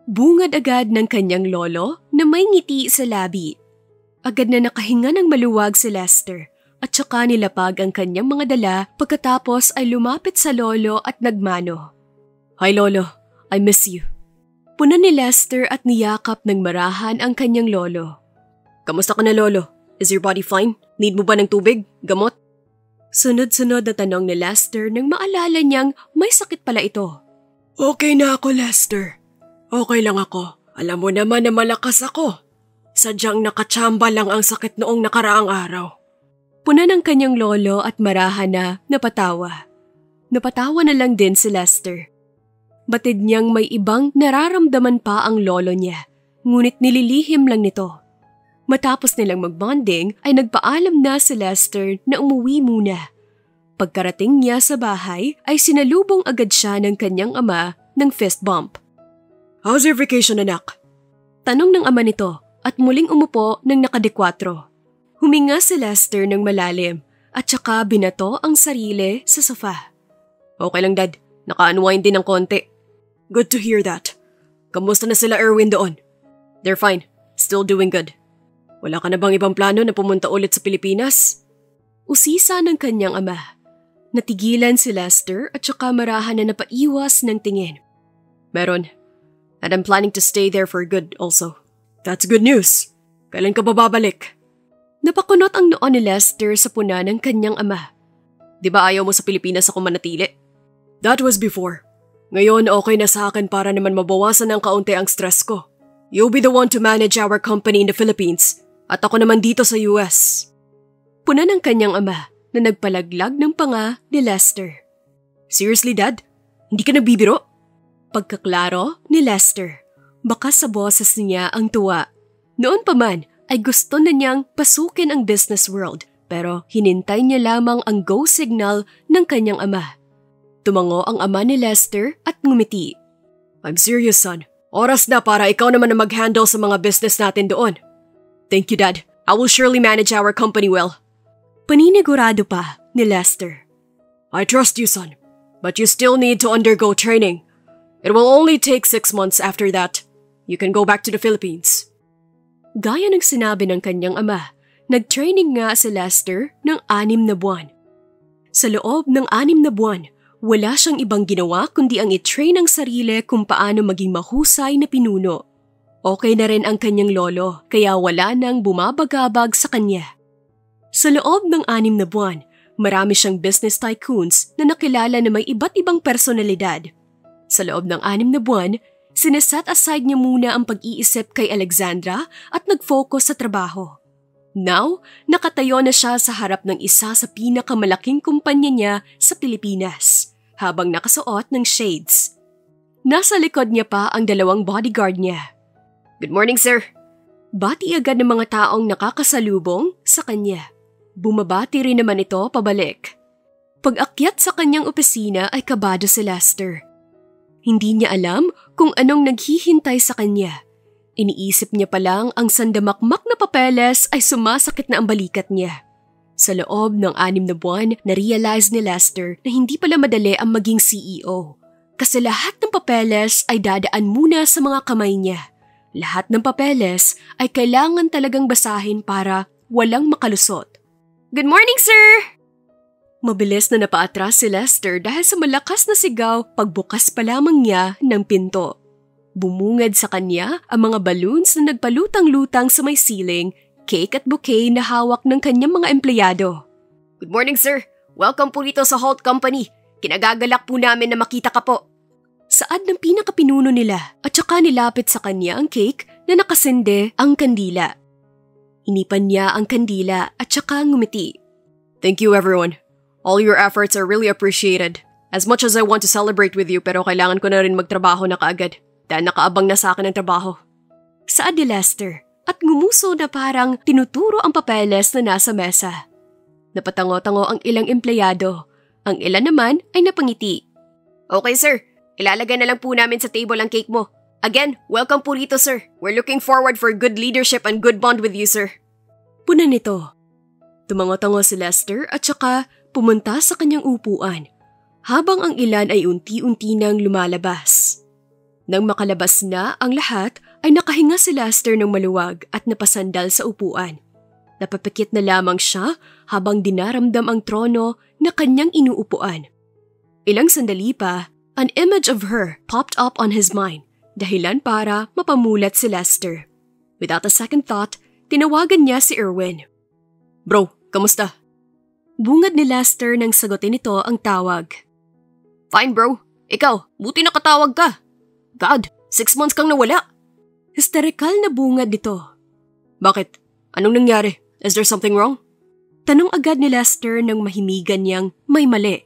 Bungad agad ng kanyang lolo na may ngiti sa labi. Agad na nakahinga ng maluwag si Lester at saka nilapag ang kanyang mga dala pagkatapos ay lumapit sa lolo at nagmano. Hi lolo, I miss you. Puna ni Lester at niyakap ng marahan ang kanyang lolo. Kamusta ka na lolo? Is your body fine? Need mo ba ng tubig? Gamot? Sunod-sunod na tanong ni Lester nang maalala niyang may sakit pala ito. Okay na ako, Lester. Okay lang ako. Alam mo naman na malakas ako. Sadyang nakachamba lang ang sakit noong nakaraang araw. Puna ng kanyang lolo at marahan na napatawa. Napatawa na lang din si Lester. Batid niyang may ibang nararamdaman pa ang lolo niya, ngunit nililihim lang nito. Matapos nilang magbonding ay nagpaalam na si Lester na umuwi muna. Pagkarating niya sa bahay ay sinalubong agad siya ng kanyang ama ng fist bump. How's your vacation, anak? Tanong ng ama nito at muling umupo ng nakadekwatro. Huminga si Lester ng malalim at saka binato ang sarili sa sofa. Okay lang dad, naka-unwind din ng konti. Good to hear that. Kamusta na sila Erwin doon? They're fine. Still doing good. Wala ka na bang ibang plano na pumunta ulit sa Pilipinas? Usisa ng kanyang ama. Natigilan si Lester at saka marahan na napaiwas ng tingin. Meron. And I'm planning to stay there for good also. That's good news. Kailan ka ba babalik? Napakunot ang noon ni Lester sa puna ng kanyang ama. Di ba ayaw mo sa Pilipinas ako manatili? That was before. Ngayon okay na sa akin para naman mabawasan ng kaunti ang stress ko. You'll be the one to manage our company in the Philippines at ako naman dito sa US. Puna ng kanyang ama na nagpalaglag ng panga ni Lester. Seriously dad? Hindi ka nagbibiro? Pagkaklaro ni Lester, baka sa boses niya ang tuwa. Noon pa man ay gusto na niyang pasukin ang business world pero hinintay niya lamang ang go signal ng kanyang ama. Tumango ang ama ni Lester at ngumiti. I'm serious son. Oras na para ikaw naman na mag-handle sa mga business natin doon. Thank you dad. I will surely manage our company well. Paninigurado pa ni Lester. I trust you son, but you still need to undergo training. It will only take six months after that. You can go back to the Philippines. Gaya ng sinabi ng kanyang ama, nag-training nga si Lester ng anim na buwan. Sa loob ng anim na buwan, wala siyang ibang ginawa kundi ang i-train ang sarili kung paano maging mahusay na pinuno. Okay na rin ang kanyang lolo kaya wala nang bumabagabag sa kanya. Sa loob ng anim na buwan, marami siyang business tycoons na nakilala na may iba't ibang personalidad. Sa loob ng anim na buwan, sineset aside niya muna ang pag-iisip kay Alexandra at nag-focus sa trabaho. Now, nakatayo na siya sa harap ng isa sa pinakamalaking kumpanya niya sa Pilipinas, habang nakasuot ng shades. Nasa likod niya pa ang dalawang bodyguard niya. Good morning, sir. Bati agad ng mga taong nakakasalubong sa kanya. Bumabati rin naman ito pabalik. Pag-akyat sa kanyang opisina ay kabado si Lester. Hindi niya alam kung anong naghihintay sa kanya Iniisip niya pa lang ang sandamakmak na papeles ay sumasakit na ang balikat niya. Sa loob ng anim na buwan, na-realize ni Lester na hindi pala madali ang maging CEO. Kasi lahat ng papeles ay dadaan muna sa mga kamay niya. Lahat ng papeles ay kailangan talagang basahin para walang makalusot. Good morning, sir! Mabilis na napaatras si Lester dahil sa malakas na sigaw pagbukas pa lamang niya ng pinto. Bumungad sa kanya ang mga balloons na nagpalutang-lutang sa may ceiling, cake at bouquet na hawak ng kanyang mga empleyado. Good morning, sir. Welcome po dito sa Holt Company. Kinagagalak po namin na makita ka po. Saad ng pinakapinuno nila at saka nilapit sa kanya ang cake na nakasende ang kandila. Inipan niya ang kandila at saka ngumiti. Thank you everyone. All your efforts are really appreciated. As much as I want to celebrate with you pero kailangan ko na rin magtrabaho na kaagad dahil nakaabang na sa akin ang trabaho. Saad ni Lester at ngumuso na parang tinuturo ang papeles na nasa mesa. Napatango-tango ang ilang empleyado. Ang ilan naman ay napangiti. Okay sir, ilalagay na lang po namin sa table ang cake mo. Again, welcome po rito sir. We're looking forward for good leadership and good bond with you sir. Puna nito. Tumango-tango si Lester at saka pumunta sa kanyang upuan habang ang ilan ay unti-unti nang lumalabas. Nang makalabas na ang lahat ay nakahinga si Lester ng maluwag at napasandal sa upuan. Napapikit na lamang siya habang dinaramdam ang trono na kanyang inuupuan. Ilang sandali pa, an image of her popped up on his mind, dahilan para mapamulat si Lester. Without a second thought, tinawagan niya si Erwin. Bro, kamusta? Bungad ni Lester nang sagutin nito ang tawag. Fine bro, ikaw, buti nakatawag ka. God, six months kang nawala. Hysterikal na bungad nito. Bakit? Anong nangyari? Is there something wrong? Tanong agad ni Lester nang mahimigan niyang may mali.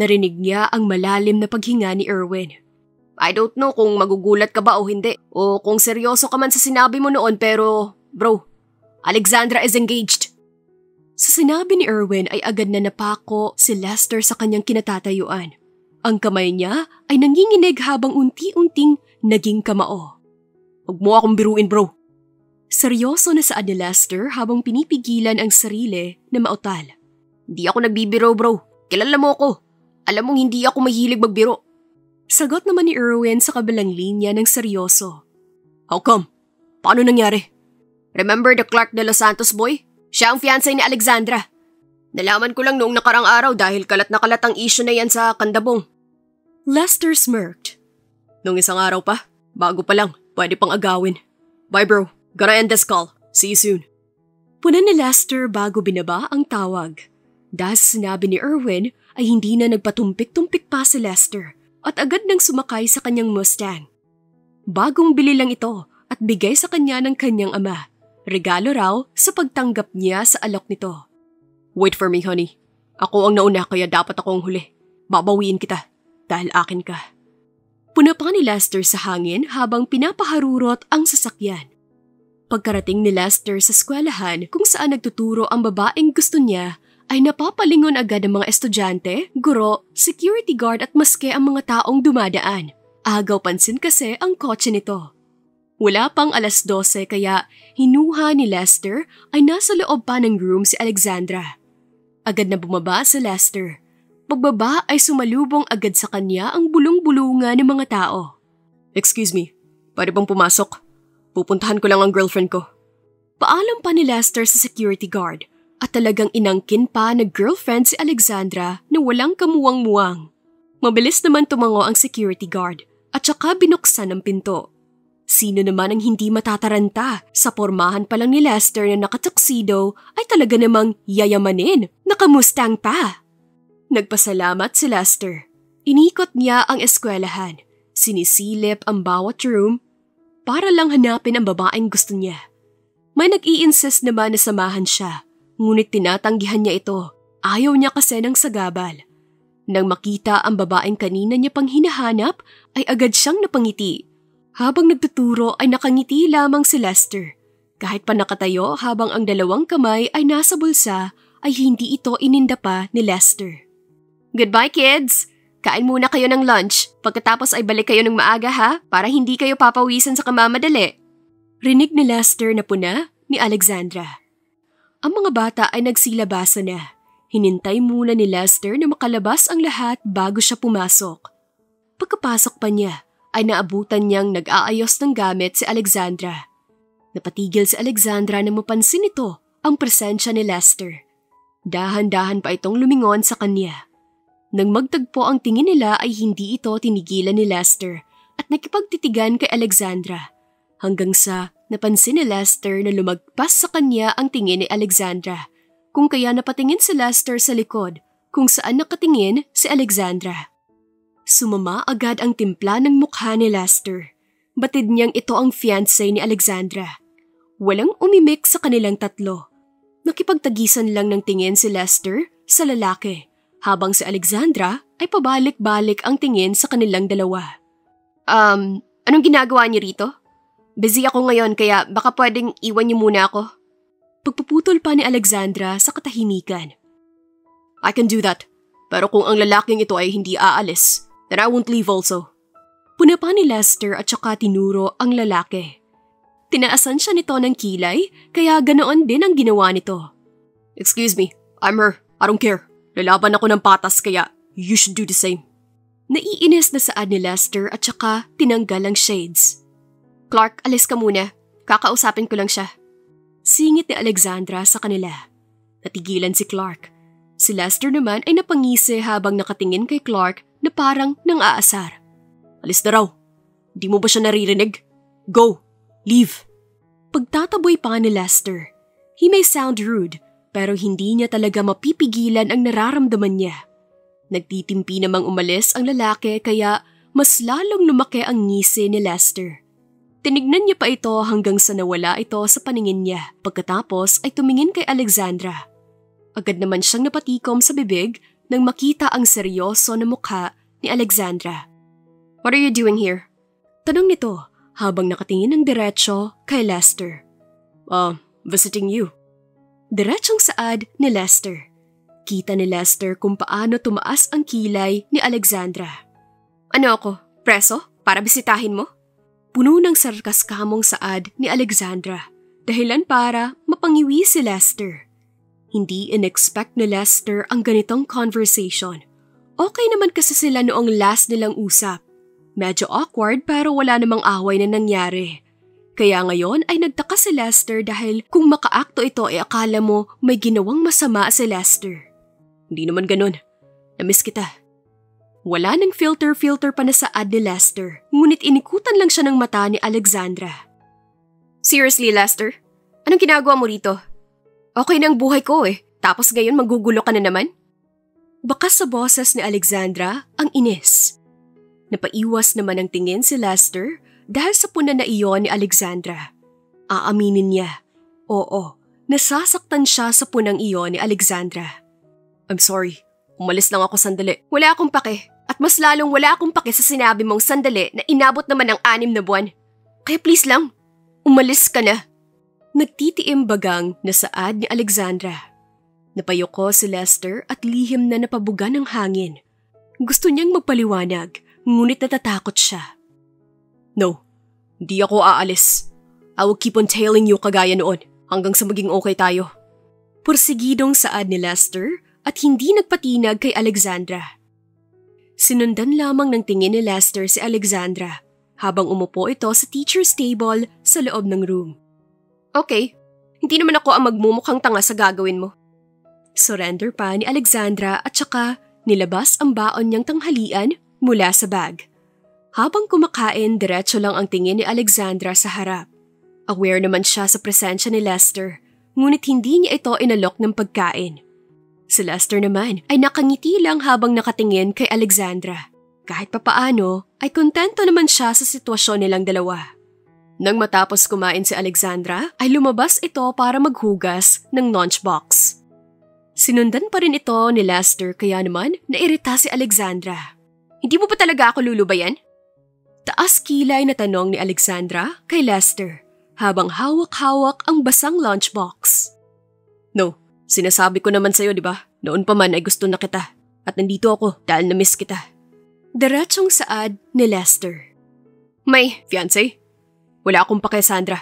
Narinig niya ang malalim na paghinga ni Erwin. I don't know kung magugulat ka ba o hindi. O kung seryoso ka man sa sinabi mo noon pero, bro, Alexandra is engaged. Sa sinabi ni Erwin ay agad na napako si Lester sa kanyang kinatatayuan. Ang kamay niya ay nanginginig habang unti-unting naging kamao. Huwag mo akong biruin bro. Seryoso na sa ni Lester habang pinipigilan ang sarili na mautal. Hindi ako nagbibiro bro. Kilala mo ako. Alam mong hindi ako mahilig magbiro. Sagot naman ni Erwin sa kabilang linya ng seryoso. How come? Paano nangyari? Remember the Clark de Los Santos boy? Siya ang fiancé ni Alexandra. Nalaman ko lang noong nakarang araw dahil kalat na kalat ang issue na yan sa kandabong. Lester smirked. Nung isang araw pa, bago pa lang, pwede pang agawin. Bye bro, gotta end this call. See you soon. Punan ni Lester bago binaba ang tawag. Dahil sinabi ni Erwin ay hindi na nagpatumpik-tumpik pa si Lester at agad nang sumakay sa kanyang Mustang. Bagong bili lang ito at bigay sa kanya ng kanyang ama. Regalo raw sa pagtanggap niya sa alok nito. Wait for me, honey. Ako ang nauna kaya dapat ako ang huli. Babawiin kita dahil akin ka. Puna pa ni Lester sa hangin habang pinapaharurot ang sasakyan. Pagkarating ni Lester sa eskwelahan kung saan nagtuturo ang babaeng gusto niya, ay napapalingon agad ang mga estudyante, guro, security guard at maske ang mga taong dumadaan. Agaw pansin kasi ang kotse nito. Wala pang alas 12 kaya hinuha ni Lester ay nasa loob pa ng room si Alexandra. Agad na bumaba si Lester. Pagbaba ay sumalubong agad sa kanya ang bulong-bulungan ng mga tao. Excuse me, pwede bang pumasok? Pupuntahan ko lang ang girlfriend ko. Paalam pa ni Lester sa security guard at talagang inangkin pa na girlfriend si Alexandra na walang kamuwang-muwang. Mabilis naman tumango ang security guard at saka binuksan ang pinto. Sino naman ang hindi matataranta sa pormahan pa lang ni Lester na nakatuksido ay talaga namang yayamanin, nakamustang pa. Nagpasalamat si Lester. Inikot niya ang eskwelahan. Sinisilip ang bawat room para lang hanapin ang babaeng gusto niya. May nag-i-insist naman na samahan siya, ngunit tinatanggihan niya ito. Ayaw niya kasi ng sagabal. Nang makita ang babaeng kanina niya pang hinahanap, ay agad siyang napangiti. Habang nagtuturo ay nakangiti lamang si Lester. Kahit pa nakatayo habang ang dalawang kamay ay nasa bulsa, ay hindi ito ininda pa ni Lester. Goodbye kids! Kain muna kayo ng lunch. Pagkatapos ay balik kayo ng maaga ha, para hindi kayo papawisan sa kamamadali. Rinig ni Lester na puna ni Alexandra. Ang mga bata ay nagsilabasa na. Hinintay muna ni Lester na makalabas ang lahat bago siya pumasok. Pagkapasok pa niya, ay naabutan niyang nag-aayos ng gamit si Alexandra. Napatigil si Alexandra na mapansin ito ang presensya ni Lester. Dahan-dahan pa itong lumingon sa kanya. Nang magtagpo ang tingin nila ay hindi ito tinigilan ni Lester at nakipagtitigan kay Alexandra. Hanggang sa napansin ni Lester na lumagpas sa kanya ang tingin ni Alexandra. Kung kaya napatingin si Lester sa likod kung saan nakatingin si Alexandra. Sumama agad ang timpla ng mukha ni Lester. Batid niyang ito ang fiancé ni Alexandra. Walang umimik sa kanilang tatlo. Nakipagtagisan lang ng tingin si Lester sa lalaki habang si Alexandra ay pabalik-balik ang tingin sa kanilang dalawa. Um, anong ginagawa niyo rito? Busy ako ngayon kaya baka pwedeng iwan niyo muna ako. Pagpuputol pa ni Alexandra sa katahimikan. I can do that. Pero kung ang lalaking ito ay hindi aalis, then I won't leave also. Puna pa ni Lester at saka tinuro ang lalaki. Tinaasan siya nito ng kilay kaya ganoon din ang ginawa nito. Excuse me, I'm her. I don't care. Lalaban ako ng patas kaya you should do the same. Naiinis na saad ni Lester at saka tinanggal ang shades. Clark, alis ka muna. Kakausapin ko lang siya. Singit ni Alexandra sa kanila. Natigilan si Clark. Si Lester naman ay napangisi habang nakatingin kay Clark na parang nang aasar. Alis na raw. Di mo ba siya naririnig? Go! Leave! Pagtataboy pa ni Lester. He may sound rude pero hindi niya talaga mapipigilan ang nararamdaman niya. Nagtitimpi namang umalis ang lalaki kaya mas lalong lumaki ang ngisi ni Lester. Tinignan niya pa ito hanggang sa nawala ito sa paningin niya. Pagkatapos ay tumingin kay Alexandra. Agad naman siyang napatikom sa bibig nang makita ang seryoso na mukha ni Alexandra. What are you doing here? Tanong nito habang nakatingin ng diretsyo kay Lester. Uh, visiting you. Diretsyong saad ni Lester. Kita ni Lester kung paano tumaas ang kilay ni Alexandra. Ano ako? Preso? Para bisitahin mo? Puno ng sarkaskamong saad ni Alexandra. Dahilan para mapangiwi si Lester. Hindi in-expect ni Lester ang ganitong conversation. Okay naman kasi sila noong last nilang usap. Medyo awkward pero wala namang away na nangyari. Kaya ngayon ay nagtaka si Lester dahil kung makaakto ito ay akala mo may ginawang masama si Lester. Hindi naman ganun. Namiss kita. Wala nang filter-filter pa na saad ni Lester, ngunit inikutan lang siya ng mata ni Alexandra. Seriously, Lester? Anong ginagawa mo rito? Okay na ang buhay ko eh, tapos ngayon magugulo ka na naman? Bakas sa boses ni Alexandra ang inis. Napaiwas naman ang tingin si Lester dahil sa puna na iyon ni Alexandra. Aaminin niya, oo, nasasaktan siya sa punang iyon ni Alexandra. I'm sorry, umalis lang ako sandali. Wala akong pake at mas lalong wala akong pake sa sinabi mong sandali na inabot naman ng anim na buwan. Kaya please lang, umalis ka na. Nagtitiim bagang na saad ni Alexandra. Napayoko si Lester at lihim na napabuga ng hangin. Gusto niyang magpaliwanag, ngunit natatakot siya. No, di ako aalis. I will keep on tailing you kagaya noon hanggang sa maging okay tayo. Porsigidong saad ni Lester at hindi nagpatinag kay Alexandra. Sinundan lamang ng tingin ni Lester si Alexandra habang umupo ito sa teacher's table sa loob ng room. Okay, hindi naman ako ang magmumukhang tanga sa gagawin mo. Surrender pa ni Alexandra at saka nilabas ang baon niyang tanghalian mula sa bag. Habang kumakain, diretso lang ang tingin ni Alexandra sa harap. Aware naman siya sa presensya ni Lester, ngunit hindi niya ito inalok ng pagkain. Si Lester naman ay nakangiti lang habang nakatingin kay Alexandra. Kahit papaano ay kontento naman siya sa sitwasyon nilang dalawa. Nang matapos kumain si Alexandra ay lumabas ito para maghugas ng lunchbox. Sinundan pa rin ito ni Lester kaya naman nairita si Alexandra. Hindi mo ba talaga ako lulubayan? Taas kilay na tanong ni Alexandra kay Lester habang hawak-hawak ang basang lunchbox. No, sinasabi ko naman sa'yo di ba? Noon pa man ay gusto na kita at nandito ako dahil na-miss kita. Diretsong saad ni Lester. May fiancé? Wala akong pake Sandra.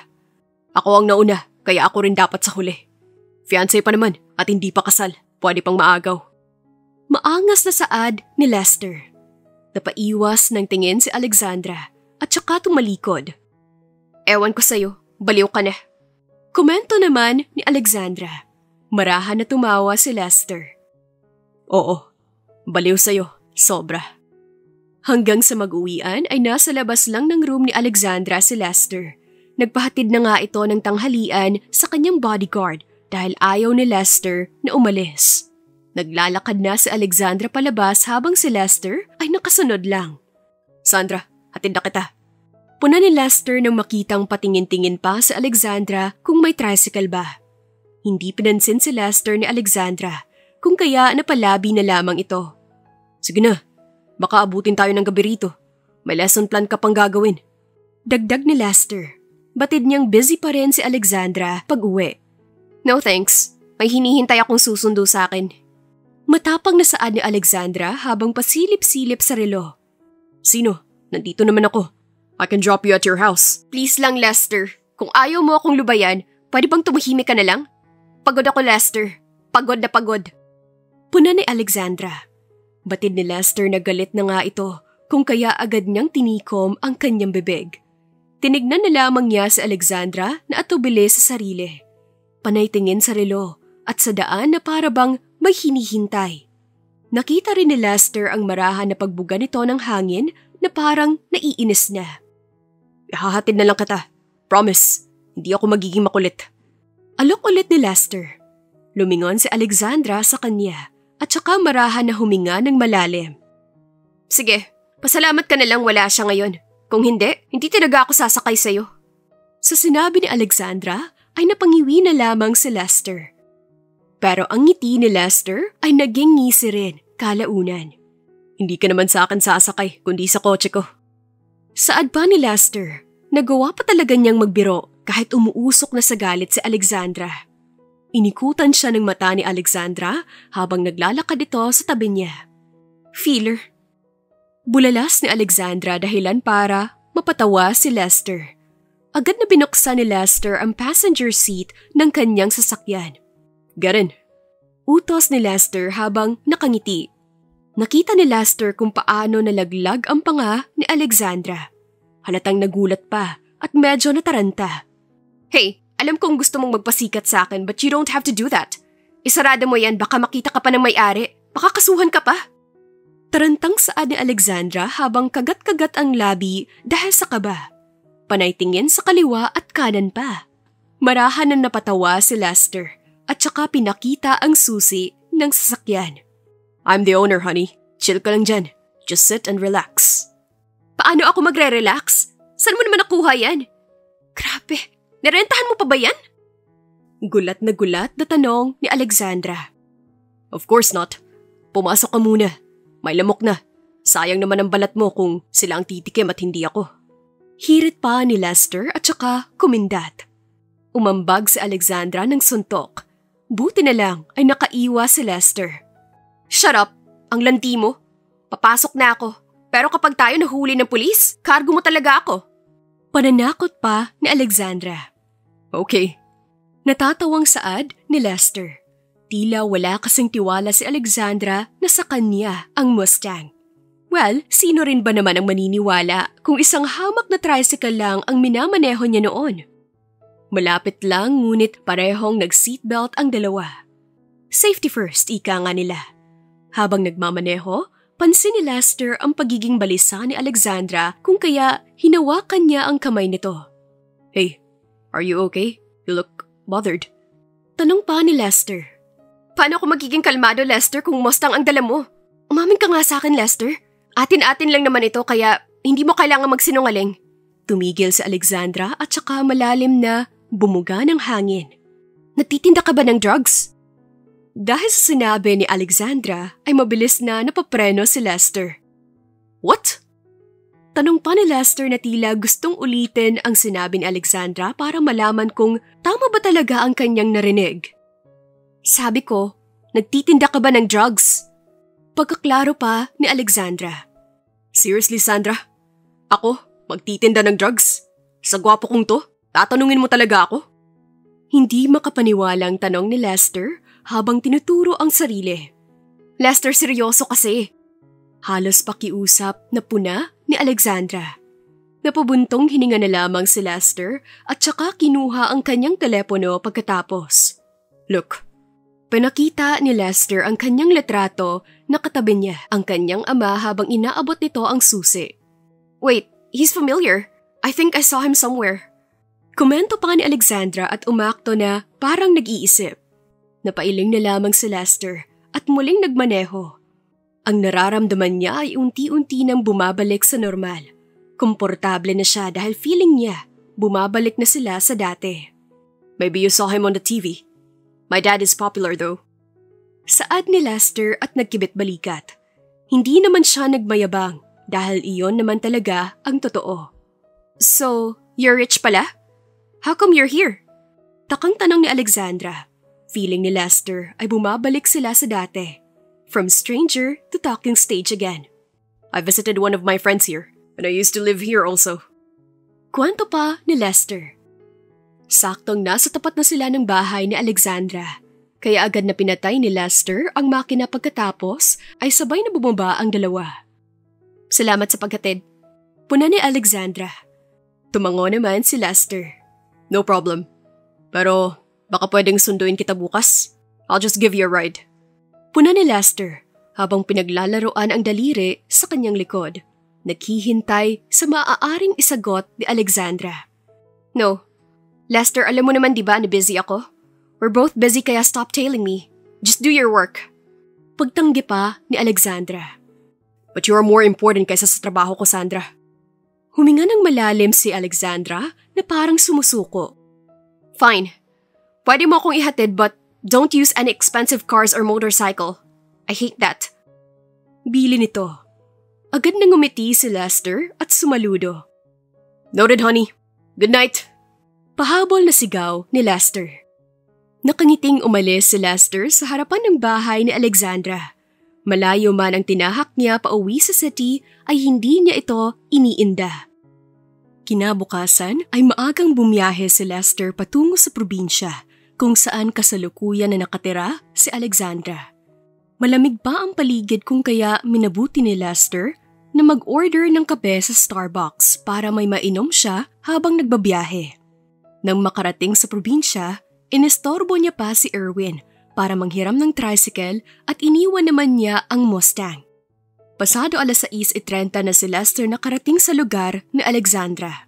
Ako ang nauna kaya ako rin dapat sa huli. Fiancé pa naman at hindi pa kasal. Pwede pang maagaw. Maangas na saad ni Lester. Napaiwas ng tingin si Alexandra at saka tumalikod. Ewan ko sa'yo, baliw ka na. Komento naman ni Alexandra. Marahan na tumawa si Lester. Oo, baliw sa'yo, sobra. Hanggang sa mag-uwian ay nasa labas lang ng room ni Alexandra si Lester. Nagpahatid na nga ito ng tanghalian sa kanyang bodyguard dahil ayaw ni Lester na umalis. Naglalakad na si Alexandra palabas habang si Lester ay nakasunod lang. Sandra, hatid na kita. Puna ni Lester nang makitang patingin-tingin pa sa Alexandra kung may tricycle ba. Hindi pinansin si Lester ni Alexandra kung kaya napalabi na lamang ito. Sige na, baka abutin tayo ng gabi rito. May lesson plan ka pang gagawin. Dagdag ni Lester. Batid niyang busy pa rin si Alexandra pag uwi. No thanks, may hinihintay akong susundo sa akin. Matapang na saan ni Alexandra habang pasilip-silip sa relo. Sino? Nandito naman ako. I can drop you at your house. Please lang, Lester. Kung ayaw mo akong lubayan, pwede bang tumahimik ka na lang? Pagod ako, Lester. Pagod na pagod. Puna ni Alexandra. Batid ni Lester na galit na nga ito kung kaya agad niyang tinikom ang kanyang bibig. Tinignan na lamang niya si Alexandra na atubili sa sarili. Panay tingin sa relo at sa daan na parabang may hinihintay. Nakita rin ni Lester ang marahan na pagbuga nito ng hangin na parang naiinis na. Ihahatid na lang kita. Promise, hindi ako magiging makulit. Alok ulit ni Lester. Lumingon si Alexandra sa kanya at saka marahan na huminga ng malalim. Sige, pasalamat ka na lang wala siya ngayon. Kung hindi, hindi talaga ako sasakay sa'yo. Sa sinabi ni Alexandra ay napangiwi na lamang si Lester. Pero ang ngiti ni Lester ay naging ngisi rin kalaunan. Hindi ka naman sa akin sasakay kundi sa kotse ko. Saad pa ni Lester, nagawa pa talaga niyang magbiro kahit umuusok na sa galit si Alexandra. Inikutan siya ng mata ni Alexandra habang naglalakad ito sa tabi niya. Feeler. Bulalas ni Alexandra dahilan para mapatawa si Lester. Agad na binuksan ni Lester ang passenger seat ng kanyang sasakyan. Garen. Utos ni Lester habang nakangiti Nakita ni Lester kung paano nalaglag ang panga ni Alexandra. Halatang nagulat pa at medyo nataranta. Hey, alam kong gusto mong magpasikat sa akin but you don't have to do that. Isarada mo yan baka makita ka pa ng may-ari. Baka kasuhan ka pa. Tarantang saad ni Alexandra habang kagat-kagat ang labi dahil sa kaba. Panay tingin sa kaliwa at kanan pa. Marahan na napatawa si Lester at saka pinakita ang susi ng sasakyan. I'm the owner, honey. Chill ka lang dyan. Just sit and relax. Paano ako magre-relax? Saan mo naman nakuha yan? Grabe, narentahan mo pa ba yan? Gulat na gulat na tanong ni Alexandra. Of course not. Pumasok ka muna. May lamok na. Sayang naman ang balat mo kung sila ang titikim at hindi ako. Hirit pa ni Lester at saka kumindat. Umambag si Alexandra ng suntok. Buti na lang ay nakaiwa si Lester. Shut up! Ang lanti mo. Papasok na ako. Pero kapag tayo nahuli ng pulis, cargo mo talaga ako. Pananakot pa ni Alexandra. Okay. Natatawang saad ni Lester. Tila wala kasing tiwala si Alexandra na sa kanya ang Mustang. Well, sino rin ba naman ang maniniwala kung isang hamak na tricycle lang ang minamaneho niya noon? Malapit lang ngunit parehong nag-seatbelt ang dalawa. Safety first, ika nga nila. Habang nagmamaneho, pansin ni Lester ang pagiging balisa ni Alexandra kung kaya hinawakan niya ang kamay nito. Hey, are you okay? You look bothered. Tanong pa ni Lester. Paano ako magiging kalmado, Lester, kung Mustang ang dala mo? Umamin ka nga sa akin, Lester. Atin-atin lang naman ito kaya hindi mo kailangan magsinungaling. Tumigil si Alexandra at saka malalim na bumuga ng hangin. Natitinda ka ba ng drugs? Dahil sa sinabi ni Alexandra ay mabilis na napapreno si Lester. What? Tanong pa ni Lester na tila gustong ulitin ang sinabi ni Alexandra para malaman kung tama ba talaga ang kanyang narinig. Sabi ko, nagtitinda ka ba ng drugs? Pagkaklaro pa ni Alexandra. Seriously, Sandra? Ako, magtitinda ng drugs? Sa gwapo kong to? Tatanungin mo talaga ako? Hindi makapaniwalang tanong ni Lester habang tinuturo ang sarili. Lester, seryoso kasi. Halos pakiusap na puna ni Alexandra. Napabuntong hininga na lamang si Lester at saka kinuha ang kanyang telepono pagkatapos. Look, pinakita ni Lester ang kanyang letrato na katabi niya ang kanyang ama habang inaabot nito ang susi. Wait, he's familiar. I think I saw him somewhere. Komento pa ni Alexandra at umakto na parang nag-iisip. Napailing na lamang si Lester at muling nagmaneho. Ang nararamdaman niya ay unti-unti nang bumabalik sa normal. Komportable na siya dahil feeling niya bumabalik na sila sa dati. Maybe you saw him on the TV. My dad is popular though. Saad ni Lester at nagkibit balikat. Hindi naman siya nagmayabang dahil iyon naman talaga ang totoo. So, you're rich pala? How come you're here? Takang tanong ni Alexandra. Feeling ni Lester ay bumabalik sila sa dati. From stranger to talking stage again. I visited one of my friends here, and I used to live here also. Kwento pa ni Lester. Saktong nasa tapat na sila ng bahay ni Alexandra. Kaya agad na pinatay ni Lester ang makina pagkatapos ay sabay na bumaba ang dalawa. Salamat sa paghatid. Puna ni Alexandra. Tumango naman si Lester. No problem. Pero baka pwedeng sunduin kita bukas. I'll just give you a ride. Puna ni Lester habang pinaglalaroan ang daliri sa kanyang likod. Naghihintay sa maaaring isagot ni Alexandra. No. Lester, alam mo naman di ba na busy ako? We're both busy kaya stop tailing me. Just do your work. Pagtanggi pa ni Alexandra. But you are more important kaysa sa trabaho ko, Sandra. Huminga ng malalim si Alexandra na parang sumusuko. Fine. Pwede mo akong ihatid but Don't use any expensive cars or motorcycle. I hate that. Bili nito. Agad na ngumiti si Lester at sumaludo. Noted, honey. Good night. Pahabol na sigaw ni Lester. Nakangiting umalis si Lester sa harapan ng bahay ni Alexandra. Malayo man ang tinahak niya pa uwi sa city ay hindi niya ito iniinda. Kinabukasan ay maagang bumiyahe si Lester patungo sa probinsya kung saan kasalukuyan na nakatira si Alexandra. Malamig pa ang paligid kung kaya minabuti ni Lester na mag-order ng kape sa Starbucks para may mainom siya habang nagbabiyahe. Nang makarating sa probinsya, inestorbo niya pa si Erwin para manghiram ng tricycle at iniwan naman niya ang Mustang. Pasado alas 6.30 na si Lester nakarating sa lugar ni Alexandra.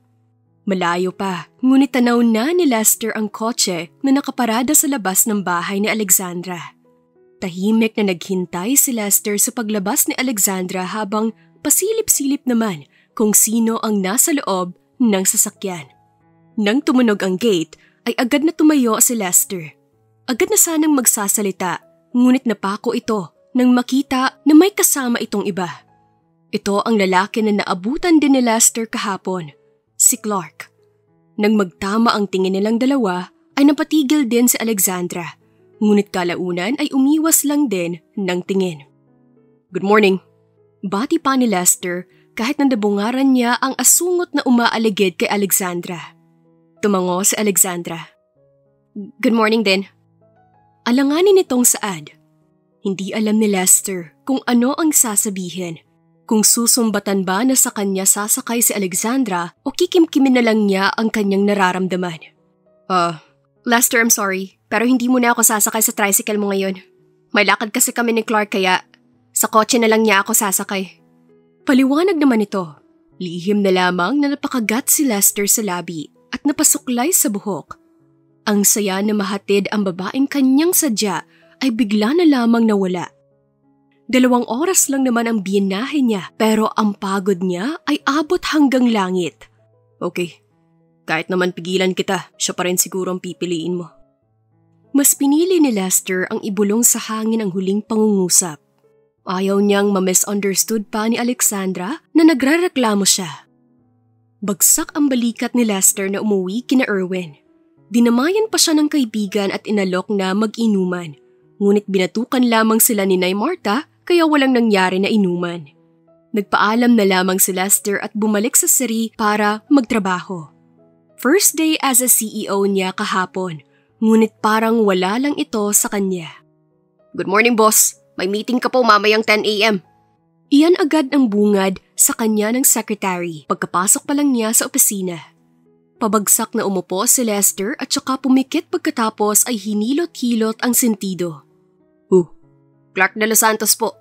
Malayo pa, ngunit tanaw na ni Lester ang kotse na nakaparada sa labas ng bahay ni Alexandra. Tahimik na naghintay si Lester sa paglabas ni Alexandra habang pasilip-silip naman kung sino ang nasa loob ng sasakyan. Nang tumunog ang gate, ay agad na tumayo si Lester. Agad na sanang magsasalita, ngunit napako ito nang makita na may kasama itong iba. Ito ang lalaki na naabutan din ni Lester kahapon – si Clark. Nang magtama ang tingin nilang dalawa, ay napatigil din si Alexandra. Ngunit kalaunan ay umiwas lang din ng tingin. Good morning. Bati pa ni Lester kahit nandabungaran niya ang asungot na umaaligid kay Alexandra. Tumango si Alexandra. Good morning din. Alanganin nitong saad. Hindi alam ni Lester kung ano ang sasabihin kung susumbatan ba na sa kanya sasakay si Alexandra o kikimkimin na lang niya ang kanyang nararamdaman. Uh, Lester, I'm sorry, pero hindi mo na ako sasakay sa tricycle mo ngayon. May lakad kasi kami ni Clark kaya sa kotse na lang niya ako sasakay. Paliwanag naman ito. Lihim na lamang na napakagat si Lester sa labi at napasuklay sa buhok. Ang saya na mahatid ang babaeng kanyang sadya ay bigla na lamang nawala Dalawang oras lang naman ang biyanahe niya pero ang pagod niya ay abot hanggang langit. Okay, kahit naman pigilan kita, siya pa rin siguro ang pipiliin mo. Mas pinili ni Lester ang ibulong sa hangin ang huling pangungusap. Ayaw niyang ma-misunderstood pa ni Alexandra na nagrareklamo siya. Bagsak ang balikat ni Lester na umuwi kina Erwin. Dinamayan pa siya ng kaibigan at inalok na mag-inuman. Ngunit binatukan lamang sila ni Nay Marta kaya walang nangyari na inuman. Nagpaalam na lamang si Lester at bumalik sa Siri para magtrabaho. First day as a CEO niya kahapon, ngunit parang wala lang ito sa kanya. Good morning, boss. May meeting ka po mamayang 10 a.m. Iyan agad ang bungad sa kanya ng secretary pagkapasok pa lang niya sa opisina. Pabagsak na umupo si Lester at saka pumikit pagkatapos ay hinilot-hilot ang sentido. Oh, Clark de Los Santos po.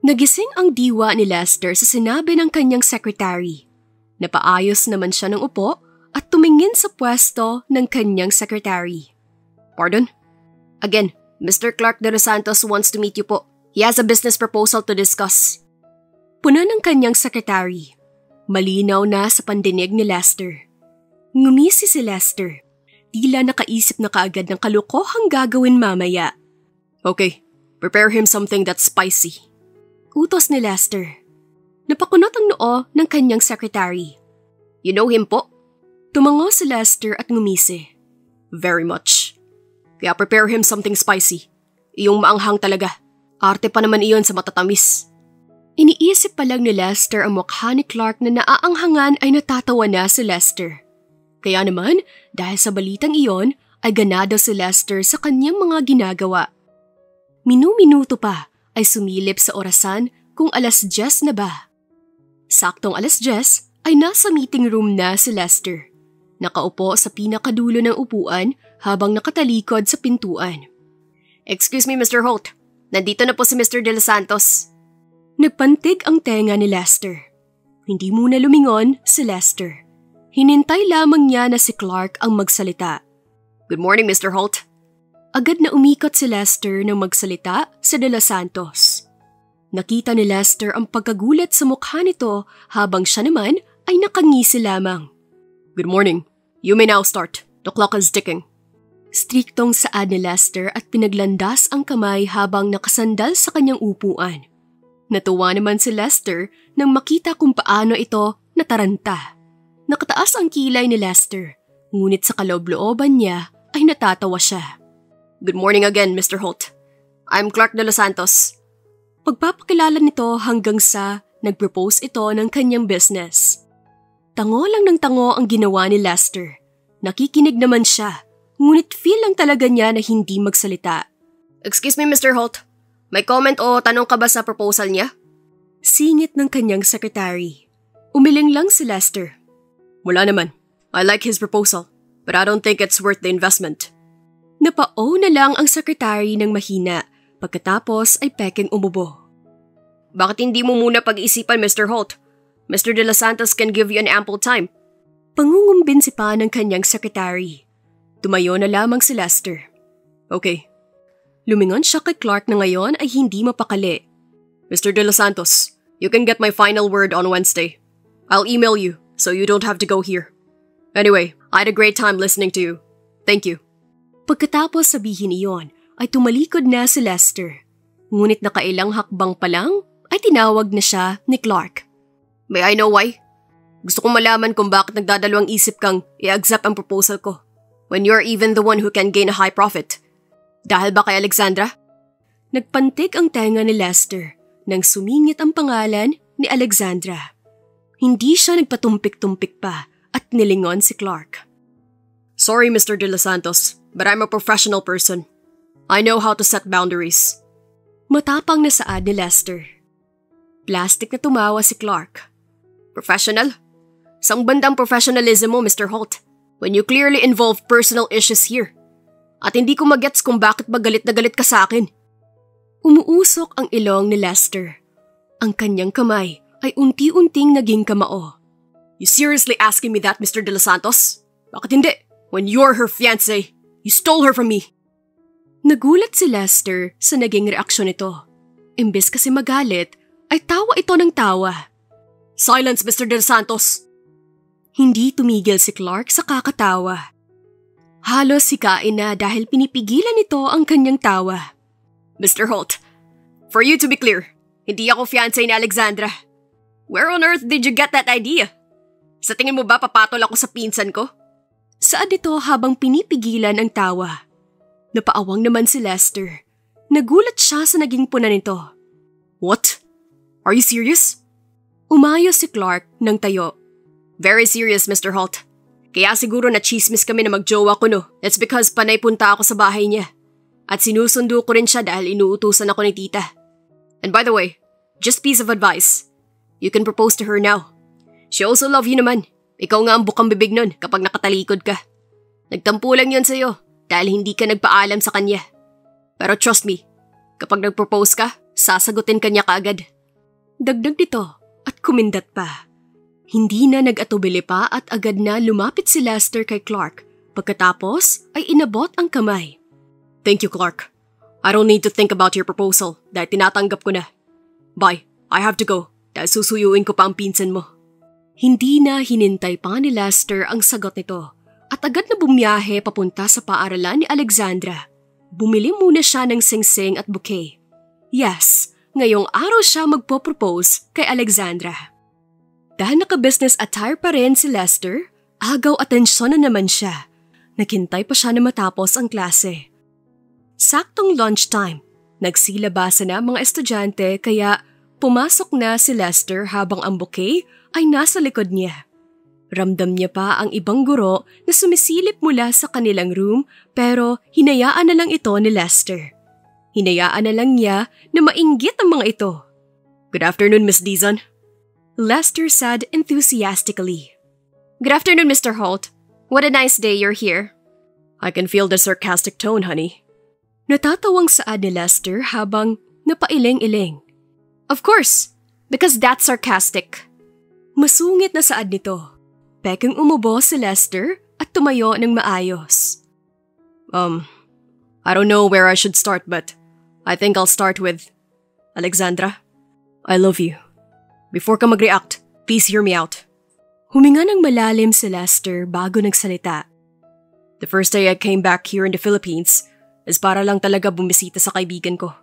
Nagising ang diwa ni Lester sa sinabi ng kanyang secretary. Napaayos naman siya ng upo at tumingin sa pwesto ng kanyang secretary. Pardon? Again, Mr. Clark de Los Santos wants to meet you po. He has a business proposal to discuss. Puna ng kanyang secretary. Malinaw na sa pandinig ni Lester. Ngumisi si Lester. Tila nakaisip na kaagad ng kalukohang gagawin mamaya. Okay, prepare him something that's spicy. Utos ni Lester. Napakunot ang noo ng kanyang secretary. You know him po? Tumango si Lester at ngumisi. Very much. Kaya prepare him something spicy. Iyong maanghang talaga. Arte pa naman iyon sa matatamis. Iniisip pa lang ni Lester ang mukha ni Clark na naaanghangan ay natatawa na si Lester. Kaya naman, dahil sa balitang iyon, ay ganado si Lester sa kanyang mga ginagawa. Minu-minuto pa ay sumilip sa orasan kung alas 10 na ba. Saktong alas 10 ay nasa meeting room na si Lester. Nakaupo sa pinakadulo ng upuan habang nakatalikod sa pintuan. Excuse me, Mr. Holt. Nandito na po si Mr. De Los Santos. Nagpantig ang tenga ni Lester. Hindi muna lumingon si Lester. Hinintay lamang niya na si Clark ang magsalita. Good morning, Mr. Holt. Agad na umikot si Lester nang magsalita sa De Los Santos. Nakita ni Lester ang pagkagulat sa mukha nito habang siya naman ay nakangisi lamang. Good morning. You may now start. The clock is ticking. Striktong saad ni Lester at pinaglandas ang kamay habang nakasandal sa kanyang upuan. Natuwa naman si Lester nang makita kung paano ito nataranta. Nakataas ang kilay ni Lester, ngunit sa kaloob-looban niya ay natatawa siya. Good morning again, Mr. Holt. I'm Clark de Los Santos. Pagpapakilala nito hanggang sa nag-propose ito ng kanyang business. Tango lang ng tango ang ginawa ni Lester. Nakikinig naman siya, ngunit feel lang talaga niya na hindi magsalita. Excuse me, Mr. Holt. May comment o tanong ka ba sa proposal niya? Singit ng kanyang secretary. Umiling lang si Lester. Wala naman. I like his proposal, but I don't think it's worth the investment. Napao na lang ang sekretary ng mahina pagkatapos ay peking umubo. Bakit hindi mo muna pag-isipan, Mr. Holt? Mr. De Los Santos can give you an ample time. Pangungumbinsi pa ng kanyang sekretary. Tumayo na lamang si Lester. Okay. Lumingon siya kay Clark na ngayon ay hindi mapakali. Mr. De Los Santos, you can get my final word on Wednesday. I'll email you so you don't have to go here. Anyway, I had a great time listening to you. Thank you. Pagkatapos sabihin iyon, ay tumalikod na si Lester. Ngunit nakailang hakbang pa lang, ay tinawag na siya ni Clark. May I know why? Gusto kong malaman kung bakit nagdadalawang isip kang i-accept ang proposal ko when you're even the one who can gain a high profit. Dahil ba kay Alexandra? Nagpantig ang tenga ni Lester nang sumingit ang pangalan ni Alexandra. Hindi siya nagpatumpik-tumpik pa at nilingon si Clark. Sorry, Mr. De Los Santos, but I'm a professional person. I know how to set boundaries. Matapang na saad ni Lester. Plastic na tumawa si Clark. Professional? Sang bandang professionalism mo, Mr. Holt, when you clearly involve personal issues here. At hindi ko magets kung bakit ba galit na galit ka sa akin. Umuusok ang ilong ni Lester. Ang kanyang kamay ay unti-unting naging kamao. You seriously asking me that, Mr. De Los Santos? Bakit hindi? When you're her fiancé, you stole her from me. Nagulat si Lester sa naging reaksyon nito. Imbes kasi magalit, ay tawa ito ng tawa. Silence, Mr. Del Santos! Hindi tumigil si Clark sa kakatawa. Halos sikain na dahil pinipigilan nito ang kanyang tawa. Mr. Holt, for you to be clear, hindi ako fiancé ni Alexandra. Where on earth did you get that idea? Sa tingin mo ba papatol ako sa pinsan ko? Saan ito habang pinipigilan ang tawa? Napaawang naman si Lester. Nagulat siya sa naging puna nito. What? Are you serious? Umayos si Clark ng tayo. Very serious, Mr. Holt. Kaya siguro na chismis kami na magjowa ko no. It's because panay punta ako sa bahay niya. At sinusundo ko rin siya dahil inuutusan ako ni tita. And by the way, just piece of advice. You can propose to her now. She also love you naman. Ikaw nga ang bukang bibig nun kapag nakatalikod ka. Nagtampo lang yun sa'yo dahil hindi ka nagpaalam sa kanya. Pero trust me, kapag nagpropose ka, sasagutin kanya kaagad. Dagdag nito at kumindat pa. Hindi na nag-atubili pa at agad na lumapit si Lester kay Clark. Pagkatapos ay inabot ang kamay. Thank you, Clark. I don't need to think about your proposal dahil tinatanggap ko na. Bye, I have to go dahil susuyuin ko pa ang pinsan mo. Hindi na hinintay pa ni Lester ang sagot nito at agad na bumiyahe papunta sa paaralan ni Alexandra. Bumili muna siya ng singsing at bouquet. Yes, ngayong araw siya magpo-propose kay Alexandra. Dahil naka-business attire pa rin si Lester, agaw atensyon na naman siya. Naghintay pa siya na matapos ang klase. Saktong lunchtime, nagsilabasa na mga estudyante kaya pumasok na si Lester habang ang bouquet ay nasa likod niya. Ramdam niya pa ang ibang guro na sumisilip mula sa kanilang room pero hinayaan na lang ito ni Lester. Hinayaan na lang niya na mainggit ang mga ito. Good afternoon, Miss Dizon. Lester said enthusiastically. Good afternoon, Mr. Holt. What a nice day you're here. I can feel the sarcastic tone, honey. Natatawang saad ni Lester habang napailing-iling. Of course, because that's sarcastic. Masungit na saad nito. Pekeng umubo si Lester at tumayo ng maayos. Um, I don't know where I should start but I think I'll start with Alexandra. I love you. Before ka mag-react, please hear me out. Huminga ng malalim si Lester bago nagsalita. The first day I came back here in the Philippines is para lang talaga bumisita sa kaibigan ko.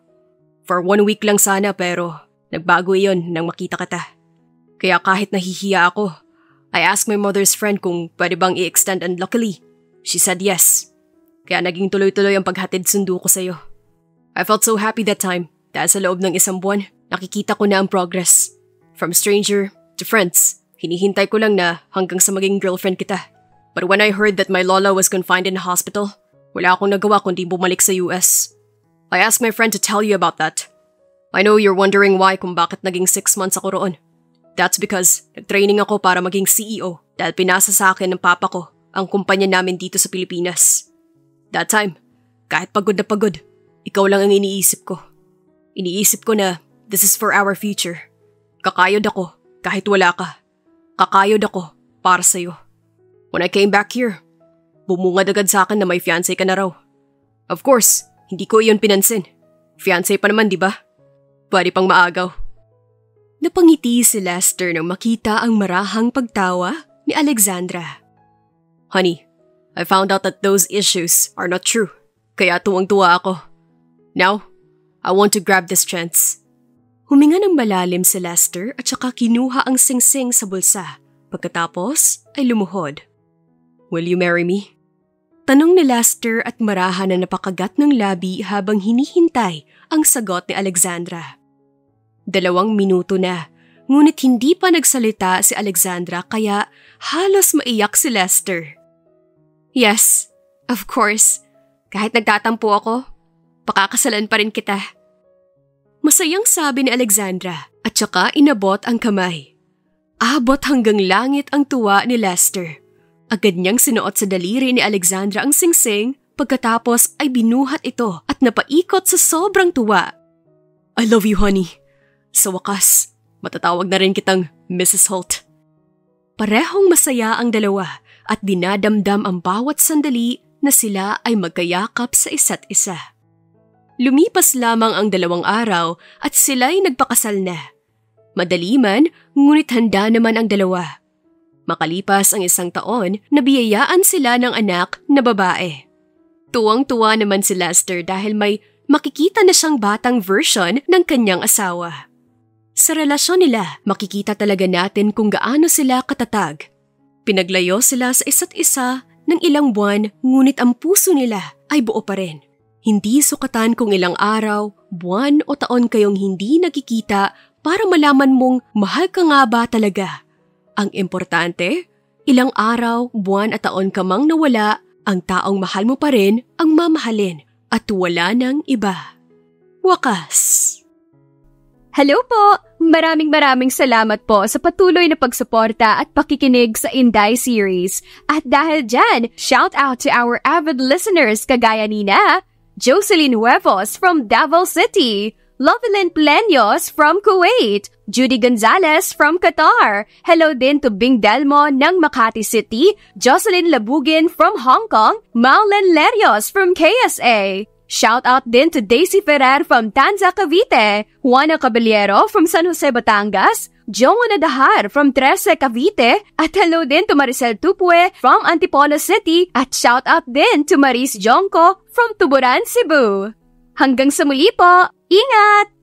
For one week lang sana pero nagbago iyon nang makita kita. Kaya kahit nahihiya ako, I asked my mother's friend kung pwede bang i-extend and luckily, she said yes. Kaya naging tuloy-tuloy ang paghatid sundo ko sa'yo. I felt so happy that time dahil sa loob ng isang buwan, nakikita ko na ang progress. From stranger to friends, hinihintay ko lang na hanggang sa maging girlfriend kita. But when I heard that my lola was confined in a hospital, wala akong nagawa kundi bumalik sa US. I asked my friend to tell you about that. I know you're wondering why kung bakit naging 6 months ako roon. That's because nag-training ako para maging CEO dahil pinasa sa akin ng papa ko ang kumpanya namin dito sa Pilipinas. That time, kahit pagod na pagod, ikaw lang ang iniisip ko. Iniisip ko na this is for our future. Kakayod ako kahit wala ka. Kakayod ako para sa'yo. When I came back here, bumungad agad sa akin na may fiancé ka na raw. Of course, hindi ko iyon pinansin. Fiancé pa naman, di ba? Pwede pang maagaw. Napangiti si Lester nang makita ang marahang pagtawa ni Alexandra. Honey, I found out that those issues are not true. Kaya tuwang-tuwa ako. Now, I want to grab this chance. Huminga ng malalim si Lester at saka kinuha ang singsing sa bulsa. Pagkatapos ay lumuhod. Will you marry me? Tanong ni Lester at marahan na napakagat ng labi habang hinihintay ang sagot ni Alexandra. Dalawang minuto na, ngunit hindi pa nagsalita si Alexandra kaya halos maiyak si Lester. Yes, of course. Kahit nagtatampo ako, pakakasalan pa rin kita. Masayang sabi ni Alexandra at saka inabot ang kamay. Abot hanggang langit ang tuwa ni Lester. Agad niyang sinuot sa daliri ni Alexandra ang singsing pagkatapos ay binuhat ito at napaikot sa sobrang tuwa. I love you, honey. Sa wakas, matatawag na rin kitang Mrs. Holt. Parehong masaya ang dalawa at dinadamdam ang bawat sandali na sila ay magkayakap sa isa't isa. Lumipas lamang ang dalawang araw at sila'y nagpakasal na. Madali man, ngunit handa naman ang dalawa. Makalipas ang isang taon, nabiyayaan sila ng anak na babae. Tuwang-tuwa naman si Lester dahil may makikita na siyang batang version ng kanyang asawa. Sa relasyon nila, makikita talaga natin kung gaano sila katatag. Pinaglayo sila sa isa't isa ng ilang buwan ngunit ang puso nila ay buo pa rin. Hindi sukatan kung ilang araw, buwan o taon kayong hindi nagkikita para malaman mong mahal ka nga ba talaga. Ang importante, ilang araw, buwan at taon ka mang nawala, ang taong mahal mo pa rin ang mamahalin at wala ng iba. Wakas. Hello po! Maraming maraming salamat po sa patuloy na pagsuporta at pakikinig sa Inday series. At dahil dyan, shout out to our avid listeners kagaya ni na Jocelyn Huevos from Davao City, Lovelyn Pleños from Kuwait, Judy Gonzalez from Qatar. Hello din to Bing Delmo ng Makati City, Jocelyn Labugin from Hong Kong, Maulen Lerios from KSA. Shout out din to Daisy Ferrer from Tanza, Cavite, Juana Caballero from San Jose, Batangas, Jongo Nadahar from Trece, Cavite, at hello din to Maricel Tupue from Antipolo City, at shout out din to Maris Jonko from Tuburan, Cebu. Hanggang sa muli po, ingat!